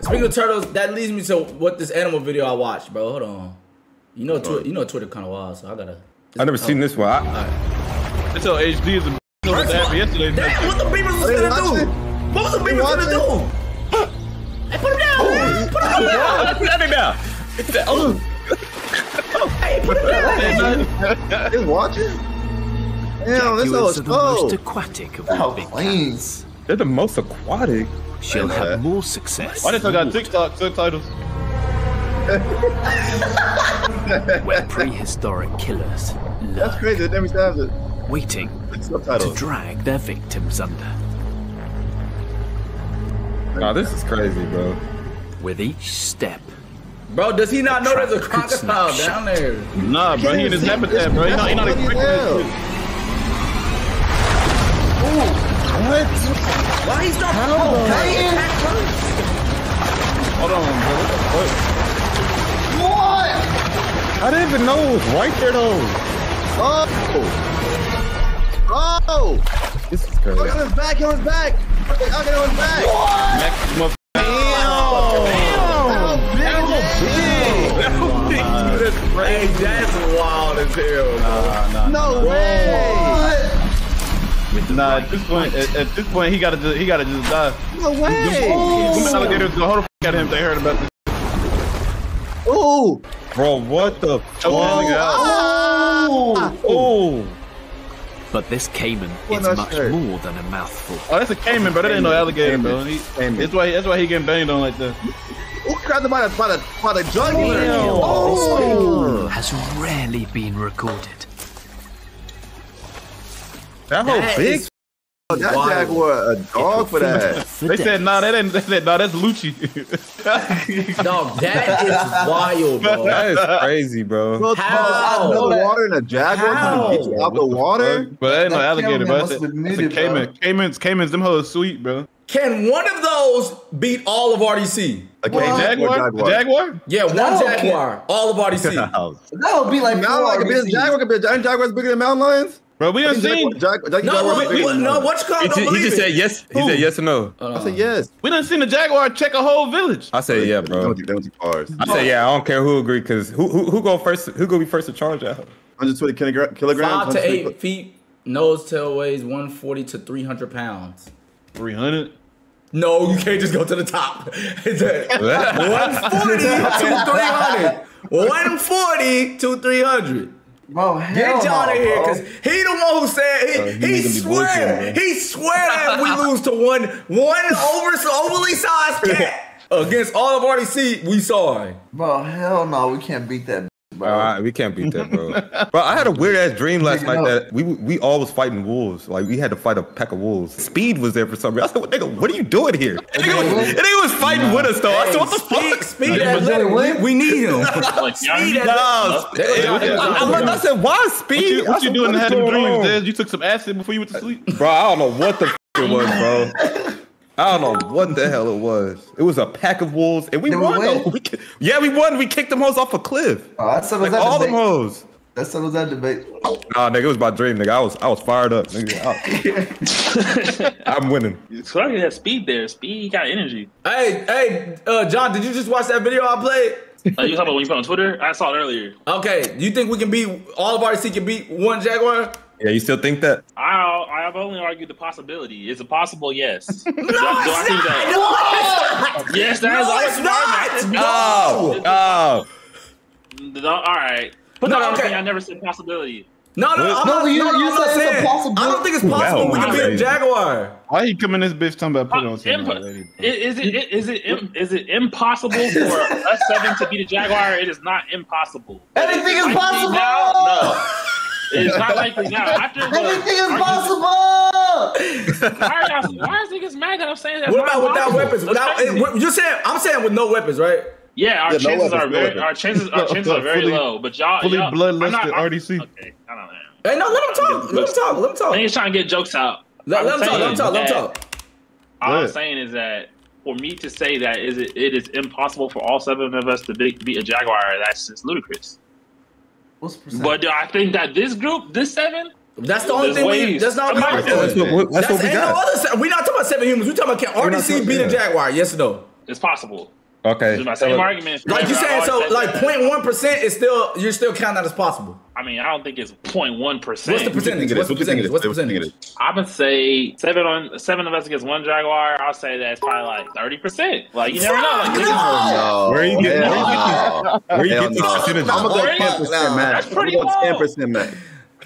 Speaking of turtles, that leads me to what this animal video I watched, bro. Hold on. You know, Twitter, you know Twitter kind of wild, so I gotta. I never seen this one. I, That's how HD is a know what happened yesterday. Damn, what the beavers was gonna do? What was the beavers gonna do? Hey, put him down, oh, man. Put him down. Put that down. Oh. oh, Hey, put him down. They watching? Damn, this Jaguars was are the most aquatic of Oh, the planes. they're the most aquatic. She'll I know have that. more success Why they still got TikTok subtitles? where prehistoric killers That's lurk, crazy. It never sounds it. waiting to drag their victims under. Nah, this is crazy, bro. With each step, Bro, does he not know there's a crocodile down there? Nah, bro, he in his habitat, bro. He not, he not expecting this shit. What? Why he start How, oh, bro? hey, attack? Hold on, bro. What the fuck? What? I didn't even know it was right there though. Oh! Oh! This is Look crazy. at his back, on his back! Look at his back! Max, Hey, that's wild as hell. Nah, nah, No way! Nah. At this point, at, at this point, he gotta just, he gotta just die. No Them way! alligators, oh. the whole f- at him. They heard about this. Oh! Bro, what the Choke that nigga out. Oh! Ah! Oh, but this caiman Well, is much fair. more than a mouthful. Oh, that's a caiman, bro. That ain't no alligator, bro. He, Caiman. that's why. That's why he getting banged on like that. Who grabbed him by the, by the, by the jugular? Oh! This Oh! has rarely been recorded. That whole That big. is oh, That wild. jaguar a dog for that. They said, nah, that ain't. They said, nah, that's Lucci. Dog, that is wild, bro. That is crazy, bro. Bro, How? out of the water and a jaguar How? trying get you out the water? but that ain't no That alligator, cameraman bro. must That's a, have that's a bro. caiman. Caimans, caimans, them hoes sweet, bro. Can one of those beat all of RDC? A Hey, king Jaguar? Jaguar? Yeah, one No, Jaguar, all of RDC. That would be like Mountain lion could be a jaguar could be a giant jaguar's bigger than mountain lions. Bro, we done seen. Jaguar, jaguar, No, jaguar what, bigger what, no, mountain what you call He. Don't ju- he just it. said yes. He said yes or no. lions. I said uh, yes. We done seen the Jaguar check a whole village. I said yeah, They bro. went too- they went too far. I said yeah. I don't care who agree because who who who go first? Who gonna be first to charge that? 120 kilogra- kilograms. Five to 120 eight feet, nose tail weighs 140 to 300 pounds. 300. No, you can't just go to the top. It's a 140 to 300. 140 to 300. Bro, hell Get John no, in here, cause he the one who said he, Uh, he he, need to be swear bullshitting, he swear that if we lose to one one over overly sized cat against all of RDC, we sorry. Bro, hell no, we can't beat that, bro. All right, we can't beat that, bro. bro, I had a weird ass dream last night that we we all was fighting wolves. Like we had to fight a pack of wolves. Speed was there for some reason. I said, "Nigga, what are you doing here?" And nigga, was, and nigga was fighting with us though. I said, "What the Speed, fuck?" speed Nah, that you letter, we, we need him. Like, Speed y'all- No, They- I, I, looked, I said, "Why What speed?" you, I what you said, doing to is have them dreams, on?" Dad? You took some acid before you went to sleep? Bro, I don't know what the f- it was, bro. I don't know what the hell it was. It was a pack of wolves, and we Did won. win? though. We, yeah, we won. We kicked them hoes off a cliff. Oh, that settles Like that all them debate. hoes. That settles that debate. Nah, nigga, it was my dream, nigga. I was I was fired up. Nigga. I, am winning. So I had speed there. Speed got energy. Hey, hey, uh, John, did you just watch that video I played? Uh, you talking about when you put on Twitter? I saw it earlier. Okay, do you think we can beat all of RDC can beat one Jaguar? Yeah, you still think that? I I've only argued the possibility. Is it possible? Yes. no, do, do No, I not. that? No. Yes, that is No, always it's an not. argument. Oh, oh. No, all right. But No, no, okay. okay. I never said possibility. No, no, I'm No, not, you- no, no, you I'm not said it's a saying. possibility. I don't think it's possible we can Wow. beat a Jaguar. Why he come in this bitch talking about put on something impo- already? Is it is it im- is it impossible for us seven to beat a Jaguar? It is not impossible. Anything is possible! Now, no. It is not likely now. After the, Anything is possible! Why are, y'all, why is niggas mad that I'm saying that? What about without weapons? That's Without, crazy. eh, you're saying I'm saying with no weapons, right? yeah, our Yeah, no chances weapons, are no very weapons. our chances our chances are very Fully- low. But y'all, fully y'all bloodlusted I'm not- I'm- RDC. Okay, I don't know. Hey, no, let him talk. Let him talk. Let him I talk. think he's trying to get jokes out. Let, I'm let him talk. Let him talk. Let him talk. All I'm saying is that for me to say that is it, it is impossible for all seven of us to beat, beat a Jaguar. That's just ludicrous. What's percent? But I think that this group, this seven, That's the only There's thing we. That's not. I'm not That's, doing That's what, that's what we ain't no got. other. se- We're not talking about seven humans. We're talking about can not RDC talking- beat a. Jaguar? Yes or no? It's possible. Okay. It's my same so- argument. Like you forever. saying, so like that. 0.1 percent is still you're still counting that as possible. I mean, I don't think it's 0.1 percent. What's the percentage? it is? What's the What percentage? it is? What's the What you think it percentage? I would say seven on seven of us against one Jaguar. I'll say that's probably like thirty percent. Like you never know. Like, niggas- No. Where are you getting- where you Hell no. Where you getting get these no. percentages? I'm gonna go Really? ten percent max. That's pretty I'm gonna go low. ten percent max.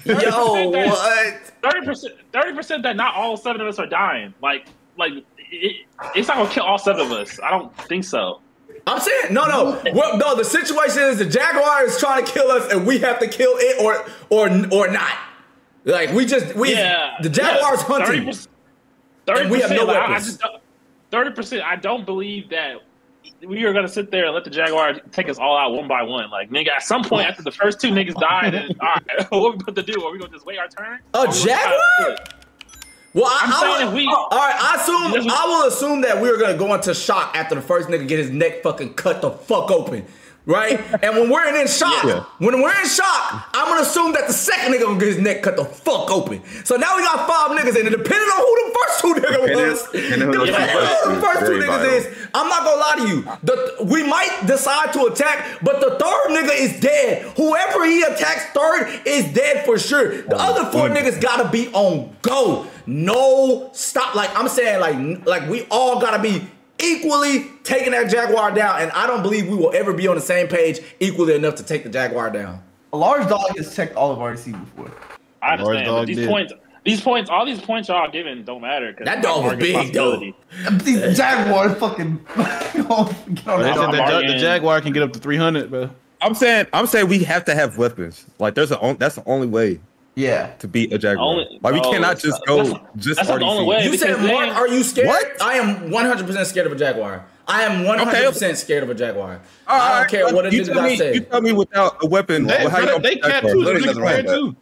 Yo, 30% what? Thirty percent. Thirty percent that not all seven of us are dying. Like like it, it's not gonna kill all seven of us. I don't think so. I'm saying no, no, well, no. The situation is the Jaguar is trying to kill us, and we have to kill it or or or not. Like we just we Yeah, the Jaguar's yeah, hunting. 30%, we have no percent. I weapons. thirty percent. I don't believe that we are gonna sit there and let the Jaguar take us all out one by one. Like nigga, at some point after the first two niggas die, then all right, what we about to do? Are we gonna just wait our turn? A gonna Jaguar? Well, I, I'm I saying will- we- uh, all right. I assume I will assume that we are gonna go into shock after the first nigga get his neck fucking cut the fuck open, right? and when we're in shock, Yeah. when we're in shock, I'm gonna assume that the second nigga gonna get his neck cut the fuck open. So now we got five niggas, and depending on who the first two niggas was, depending who the depending first on who the first two niggas vital. is, I'm not gonna lie to you. The, we might decide to attack, but the third nigga is dead. Whoever he attacks third is dead for sure. The oh, other four niggas gotta be on go. No stop. Like I'm saying, like like we all gotta be equally taking that Jaguar down, and I don't believe we will ever be on the same page equally enough to take the Jaguar down. A large dog has checked all of RDC before. I understand, but these did. points, these points, all these points y'all giving don't matter. 'cause That dog was big, though. possibility. These Jaguars fucking get They the said the, the Jaguar can get up to 300, bro. I'm saying I'm saying we have to have weapons. Like there's a that's the only way Yeah. to beat a Jaguar. Only- like we no, cannot just go that's- just that's not the RDC. only way. You said, because Mark, are you scared? What? I am 100% scared of a Jaguar. I am 100% scared of a Jaguar. I don't Alright, care what a you nigga tell got me, You say. tell me without a weapon, They, how you bro, they beat that cat too. There's scared too.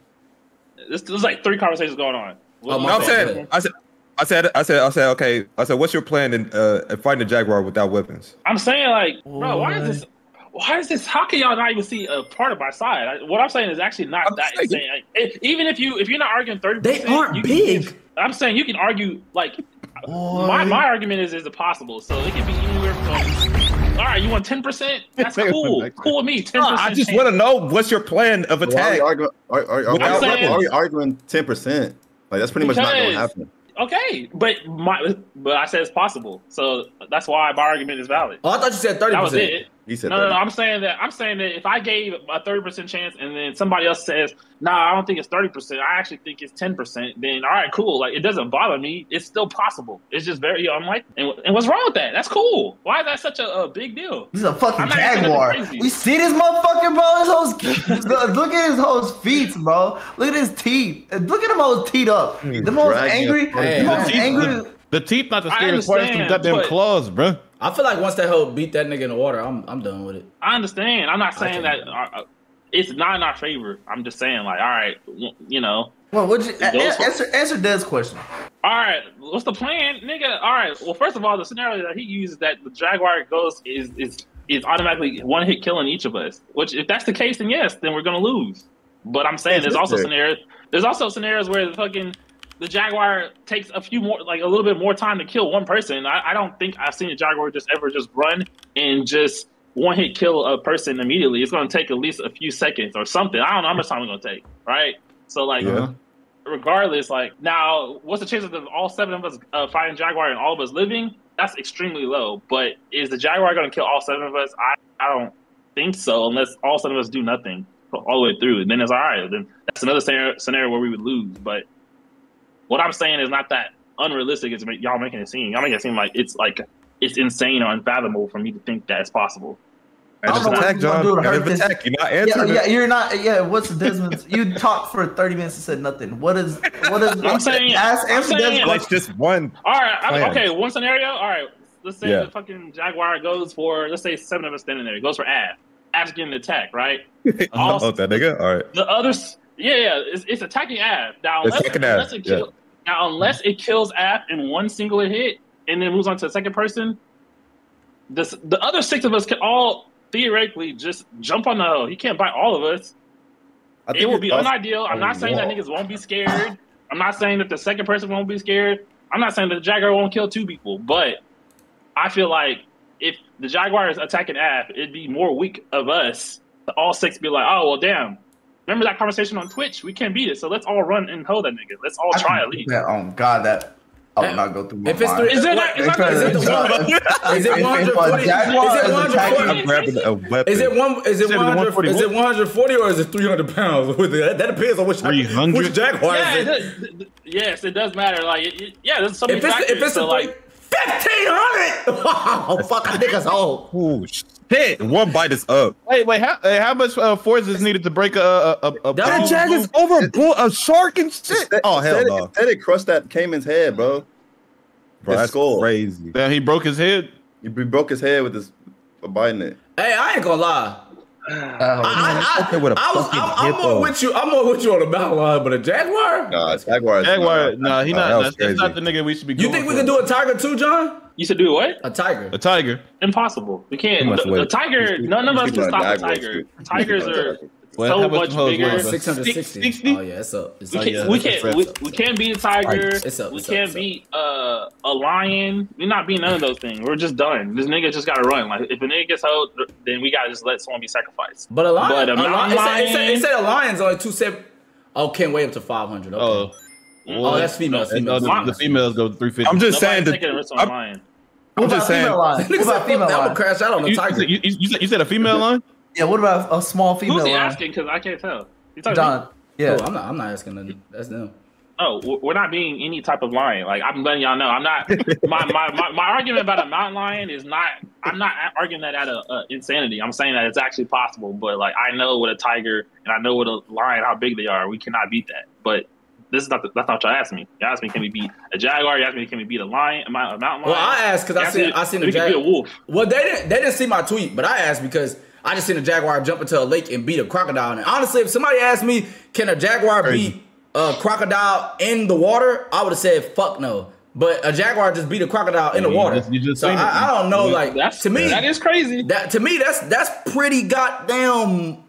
This, there's like three conversations going on. Oh, No, I'm saying, I said, I said, I said, I said, okay. I said, what's your plan in uh, fighting a Jaguar without weapons? I'm saying like, bro, why is this? Why is this? How can y'all not even see a part of my side? I, what I'm saying is actually not I'm that saying- insane. Like, if, even if you if you're not arguing thirty, They aren't big. I'm saying you can argue like my my argument is is it possible? So it can be anywhere from. All right, you want ten percent? That's cool. Cool with me. Ten percent. I just want to know what's your plan of Why are attack. we arguing? Are, are, are, why are we arguing ten percent? Like that's pretty much not going to happen. Okay, but my but I said it's possible, so that's why my argument is valid. Oh, I thought you said 30%. That was it. He said No, no, no. I'm saying that I'm saying that if I gave a thirty percent chance and then somebody else says, "Nah, I don't think it's thirty percent. I actually think it's ten percent." Then all right, cool. Like it doesn't bother me. It's still possible. It's just very unlikely. And, and what's wrong with that? That's cool. Why is that such a, a big deal? He's a fucking I'm jaguar. We see this motherfucker, bro. His whole, look at his whole feet, bro. Look at his teeth. Look at him all teed up. The most angry, the most teeth- angry. The teeth not the I scariest part. It's them goddamn claws, bro. I feel like once that hoe beat that nigga in the water, I'm I'm done with it. I understand. I'm not saying that uh, uh, it's not in our favor. I'm just saying, like, all right, you know, Well, would you a- answer answer Des' question? all right, what's the plan, nigga? All right. Well, first of all, the scenario that he uses that the Jaguar goes is is is automatically one hit killing each of us. Which, if that's the case, then yes, then we're gonna lose. But I'm saying Yes, there's also sir. scenarios. There's also scenarios where the fucking the Jaguar takes a few more, like a little bit more time to kill one person. I, I don't think I've seen a Jaguar just ever just run and just one hit kill a person immediately. It's gonna take at least a few seconds or something. I don't know how much time it's gonna take, right? So like Yeah. regardless, like now, what's the chances of all seven of us uh, fighting Jaguar and all of us living? That's extremely low. But is the Jaguar going to kill all seven of us? I, I don't think so, unless all seven of us do nothing all the way through. And Then it's all right. Then that's another scenario where we would lose. But what I'm saying is not that unrealistic. It's y'all making it seem y'all making it seem like it's like it's insane or unfathomable for me to think that it's possible. I don't Just know what attack, you gonna John. do to Gotta hurt this- attack. You're not Yeah, answering. yeah, it. you're not. Yeah, what's Desmond's? You talked for 30 minutes and said nothing. What is? What is? I'm saying- Ask, I'm answer saying- Des' Like just one. All right, I, Plan. okay. One scenario. All right, let's say Yeah. the fucking Jaguar goes for let's say seven of us standing there. It goes for Aff. Aff's getting attacked, right? oh, that nigga. All right. The others, yeah, yeah, it's, it's attacking Aff. Now, unless, attacking Aff, unless it kill, now unless it kills Aff in one singular hit and then moves on to the second person, this the other six of us can all theoretically just jump on the hoe. He can't bite all of us. It will be unideal. I'm not saying that niggas won't be scared. I'm not saying that the second person won't be scared. I'm not saying that the Jaguar won't kill two people, but I feel like if the Jaguar is attacking Aff, it'd be more weak of us to all six be like, oh well, damn. Remember that conversation on Twitch? We can't beat it, so let's all run and hold that nigga. Let's all try at least. Yeah, oh God, that I will not go through my If it's mind. three, Is it not- is that- is it the one? Is it If- if one hundred? Is Jaguar it is one attacking- hundred I'm grabbing a weapon. Is it one? Is it one hundred? 140 Is it one hundred forty or is it three hundred pounds? That, that depends on which 300? which Jaguar Yeah, is it it. does, th- th- yes, it does matter. Like, it, it- yeah, there's so many If it's factors. if it's so, a like, like fifteen hundred, wow, fuck, I think it's old. Oh shit! One bite is up. Wait, wait, how, how much uh, force is needed to break a a, a, a That That jag is over a bull, a shark and shit. Instead- Oh hell instead, no, Instead it crushed that Caiman's head, bro. bro, His that's skull. crazy. Damn, he broke his head. He broke his head with his for biting it. Hey, I ain't gonna lie. Oh, I, I, Okay, with a I was, fucking I'm, I'm more with you. I'm more with you on the mountain lion, but a jaguar. Nah, Jaguar. Jaguar, not- nah, he Oh, not. that That's, that's not the nigga we should be. You going think we for. can do a tiger too, John? You should do what? A tiger. a tiger? Impossible. We can't. Too much The, the weight. tiger. None of us can stop a tiger. Tigers are are Well, so how much much bigger. Six hundred. 60? Oh yeah, it's up. It's We can't, Yeah, we, can't up, we, up. we can't beat a tiger. It's up, we it's can't it's up. beat uh, a lion. We're not beating none of those things. We're just done. This nigga just gotta run. Like if a nigga gets held, then we gotta just let someone be sacrificed. But a lion, But a a lion, mountain it, said, it, said, it said a lion's only two seven. Oh, can't wait up to five hundred. Okay. Oh, Oh, that's female. no, Female. the, the females go three fifty. I'm just saying Nobody's that. taking a risk on a I'm, lion. what I'm about just saying. female lion? What about fuck female that, I'm lion? gonna crash out on the You, tiger. you, you, you said, you said a female line? Yeah, what about a small female Who's he lion? asking? Because I can't tell. You talking to me? John. Yeah. Oh, I'm not. I'm not asking them. That's them. Oh, we're not being any type of lion. Like I'm letting y'all know, I'm not. my, my, my, my argument about a mountain lion is not. I'm not arguing that out of uh, insanity. I'm saying that it's actually possible. But like I know what a tiger and I know what a lion, how big they are. We cannot beat that. But this is not. The, that's not what y'all asked me. You asked me, can we beat a jaguar? You asked me, can we beat a lion? A mount- a mountain Well. I asked because I seen me I seen if a we could beat a jaguar. wolf. Well, they didn't they didn't see my tweet, but I asked because I just seen a jaguar jump into a lake and beat a crocodile. And honestly, if somebody asked me, can a jaguar Crazy. beat a crocodile in the water? I would have said fuck no. But a jaguar just beat a crocodile in the You water. just- you just so seen it. I, I don't know. Like That's to me, that is crazy. that to me that's that's pretty goddamn.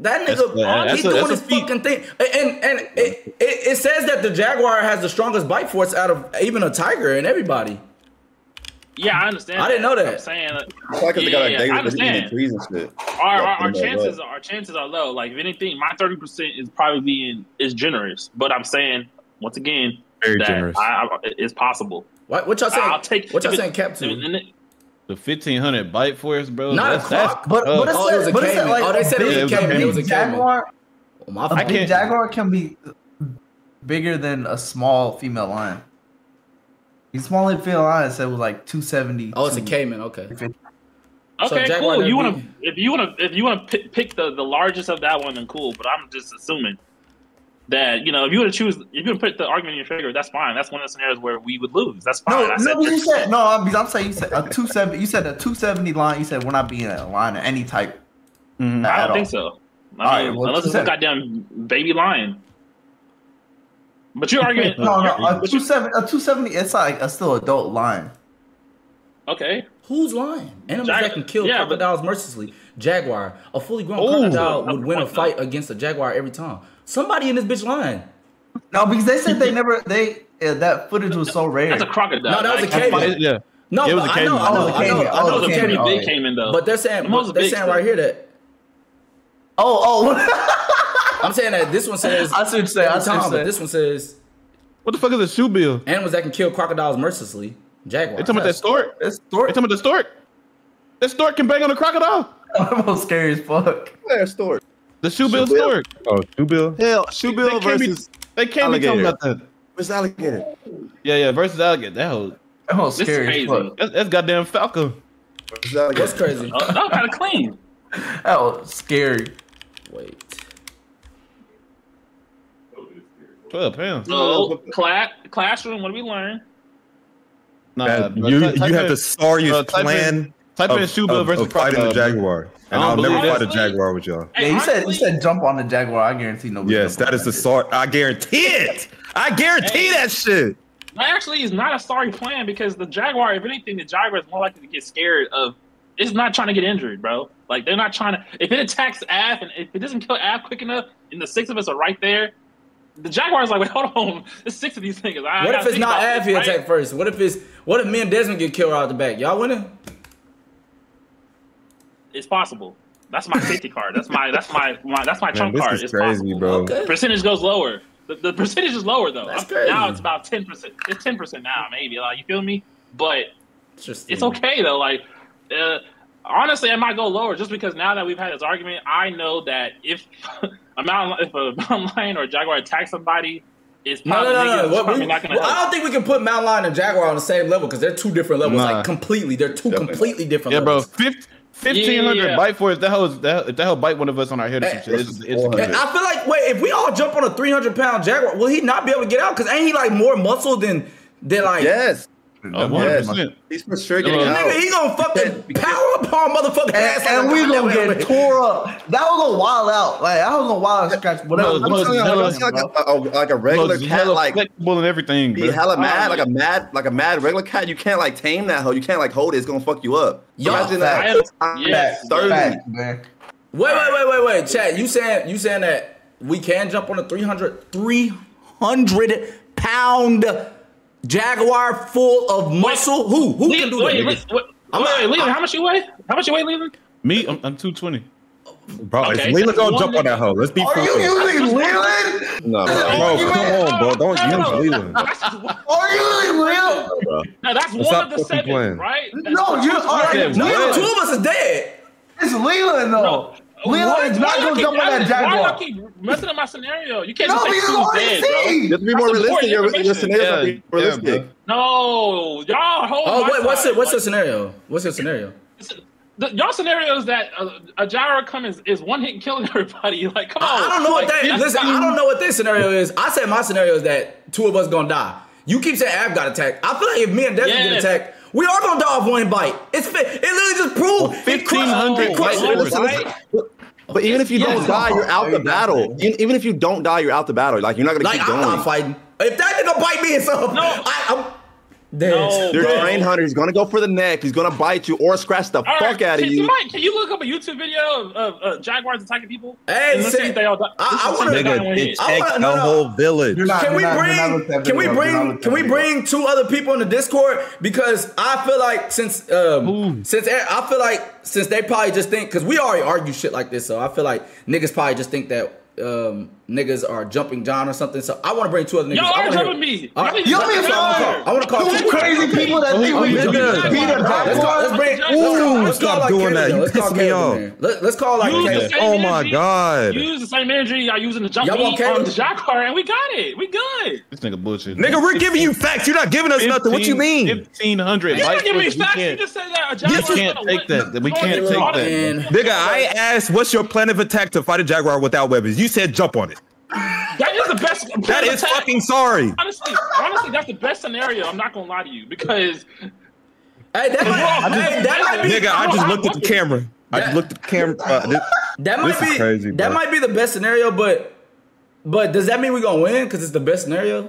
That That's- nigga, uh, that's he's a- doing his feat. fucking thing, and and it, it, it says that the jaguar has the strongest bite force out of even a tiger and everybody. Yeah, I understand. I didn't know that. I'm saying. that- It's like 'cause they got like Yeah, days I of eating understand. trees and shit. our, our, our chances right. our chances are low. Like if anything, my thirty percent is probably being is generous, but I'm saying once again Very that generous. I, I, it's possible. What, what y'all saying? I'll take what y'all it- saying? Cap to? And it- The fifteen hundred bite force, bro. Not a that's, that's clock, But, tough. but it's Oh, it was a but it's like Oh, they said it was a big- caiman. It was a big jaguar. Oh, my A fault. I big can't- jaguar can be bigger than a small female lion. The small female lion said was like two seventy. Oh, it's a caiman. Okay. Okay, Jaguar cool. You want to if you want to if you want to pick, pick the, the largest of that one, then cool. But I'm just assuming that you know if you were to choose if you want to put the argument in your favor, that's fine. That's one of the scenarios where we would lose. That's fine. No, I no, said you said no. I'm, I'm saying you said a two seventy. You said a two seventy line. You said we're not being a line of any type. Mhm. I don't think all. so. I All mean, right, well, unless it's a goddamn baby lion. But you're arguing. No, no, a but two you- seventy. A two seventy. It's like a still adult line. Okay. Who's lying? Animals Jag- that can kill yeah, but- crocodiles mercilessly. Jaguar. A fully grown Ooh. crocodile would win a fight against a jaguar every time. Somebody in this bitch lying. No, because they said they never. They uh, that footage was so rare. That's a crocodile. No, that was a Like, caiman. It- yeah. No, It was but a I know. I know, Oh, I know, the I caiman. know, That was the a the pretty caiman. big caiman though. But they're saying, The most but they're saying stuff. right here that oh, oh. I'm saying that this one says I see what you're saying. I every see what time, you're but this one says What the fuck is a shoe bill? animals that can kill crocodiles mercilessly. Jaguar. They talking about that stork? It's They story. talking about the stork? That stork can bang on a crocodile. Almost scary as fuck. Their story. The shoe bill Shoe bill? stork. Oh, two bill. Hell, shoe They bill can't be- versus They can't be talking alligator. about that. versus alligator. Yeah, yeah. Versus alligator. That whole, Almost This scary as crazy. that's, that's goddamn falcon. That's crazy? Oh, that was kind of clean. That was scary. Wait. Twelve pounds. So, class, classroom, what do we learn? Nah, That- bro, you type- type you have in- the sorriest bro, type in- plan Type in of, shoe bill of- versus of fighting the jaguar, and I don't I'll never believe fight a jaguar with y'all. Yeah, you said you said jump on the jaguar. I guarantee nobody. Yes, jump that the sort. I guarantee it. I guarantee Hey. that shit. That actually is not a sorry plan because the Jaguar, if anything, the Jaguar is more likely to get scared of. It's not trying to get injured, bro. Like they're not trying to. If it attacks Aff and if it doesn't kill Aff quick enough, and the six of us are right there, the Jaguar is like, wait, hold on, there's six of these niggas. I What gotta if it's not about Aff he right? attack first? What if it's what if me and Desmond get killed out the back? Y'all winning? It's possible. That's my safety card. That's my that's my, my that's my Man, trump card. It's crazy, possible. bro. Okay. Percentage goes lower. The, the, percentage is lower though. Now it's about ten percent. It's ten percent now, maybe. Like you feel me? But it's, just, it's okay though. Like uh, honestly, I might go lower just because now that we've had this argument, I know that if a mountain if a mountain lion or a jaguar attacks somebody, it's no, no, no, no. We, well. I don't think we can put Mountain Lion and Jaguar on the same level because they're two different levels, nah. like completely. They're two Definitely. completely different. Yeah, levels. bro. 50, Fifteen hundred Yeah. bite for it. That hell, that, if that hell bite one of us on our head or some shit. It's, it's, And And I feel like wait, if we all jump on a 300 pound Jaguar, will he not be able to get out? Because ain't he like more muscle than than like? Yes. Oh, 100%. He's for sure getting Uh, out. Nigga, he gonna fucking power up on motherfucking ass. And, and we gonna goddamn get tore up. That was gonna wild out. Like I was gonna wild scratch whatever. No, I'm no, telling you, like, like, a, a, like a regular Bro, cat, like flexible and everything. be hella mad, like a mad, like a mad regular cat. You can't like tame that hoe. You can't like hold it. It's gonna fuck you up. Yo, Imagine facts. that. Yes. Thirty. Fact, man. Wait, wait, wait, wait, wait. Chat, you saying you saying that we can jump on a 300, 300 pound Jaguar full of muscle? Who? Who Wait, can do wait, that? wait, wait, I'm wait, not- wait, Leland, how much you weigh? How much you weigh, Leland? Me, I'm, I'm 220. Bro, Okay, if Leland so gonna jump on that nigga- hoe. Let's be Are you fruitful. using Leland? No, bro. Bro, come on, bro. Don't no, no, use no. Leland. That's Are you using Leland? Now that's Let's one stop of the fucking seven, playing. right? That's No, you two are. seven. Yeah, No, two of us is dead. It's Leland though. Leland is not Why y'all gonna keep- jump on that Why y'all Jaguar. keep messing up my scenario? You can't No, just say because two already dead, bro. seen. You be more realistic. Your, your information. scenario's Yeah, not being yeah, realistic. No, y'all hold. Oh my wait, what's side. it? What's your Like, scenario? What's your scenario? the, y'all scenario is that a, a gyro come is, is one hit and killing everybody. Like, come on. I, I don't know what that. that's Listen, not- I don't know what this scenario is. I said my scenario is that two of us gonna die. You keep saying Aff got attacked. I feel like if me and Desmond Yes. get attacked, we are gonna die off one bite. It's it literally just proved it crushed- 1,500 it crushed- white Listen, Right. listen. But even if you Yeah. don't die, you're out the battle. Even even if you don't die, you're out the battle. Like you're not gonna Like keep I'm going. not fighting. If that nigga bite me and something, No. I, I'm dead. No, You're bro. a trained hunter. He's gonna go for the neck. He's gonna bite you or scratch the All right, fuck out of you. Somebody, can you look up a YouTube video of, of uh, jaguars attacking people? Hey, And say- see they all die. I- I wanna- if they die in Nigga, it. I takes wanna- no, no. whole village. Not- Can we We're not- we're bring can we video. We're not bring can we bring two other people in the Discord because I feel like since um since I feel like since they probably just think because we already argue shit like this so I feel like niggas probably just think that um niggas are jumping John or something so I want to bring two other niggas. Y'all I are wanna hear- jumping me. All right. Y'all need You to mean me fire? I want to call Two crazy people that think we Let's can go. beat a Let's call, let's bring. Ooh, let's call, let's stop like doing Caleb that. You Let's call me Caleb off. Let, let's call like Caleb. Oh my energy. god. Use the same energy y'all using to jump Y'all want Caleb? on the jaguar, and we got it. We good. This nigga bullshit. Nigga, we're giving you facts. You're not giving us nothing. What you mean? 1500 You're bite not giving me facts. You just said that a we jaguar's can't take that. We can't take that. Nigga, I asked, what's your plan of attack to fight a jaguar without weapons? You said jump on it. That is the best. That is attack. fucking sorry. Honestly, honestly, that's the best scenario. I'm not gonna lie to you because hey, that might, hey, that might be Nigga, I just looked at the camera. I just looked at the camera. Uh, this- That might This is be crazy, that bro. might be the best scenario, but but does that mean we're gonna win? Because it's the best scenario.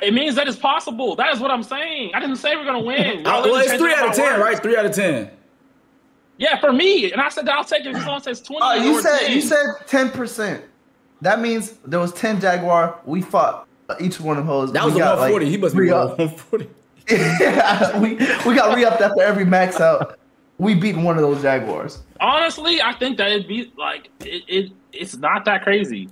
it means that it's possible. That is what I'm saying. I didn't say we're gonna win. Well, it's three out of ten, words. right? Three out of ten. Yeah, for me, and I said that I'll take it if someone says twenty. Uh, you or said 10. you said ten percent. That means there was ten Jaguar. We fought each one of those. That was we the got, 140. like, he must be re-up. 140. yeah, we we got re-upped after every max out. We beat one of those Jaguars. honestly, I think that it'd be like it. it it's not that crazy.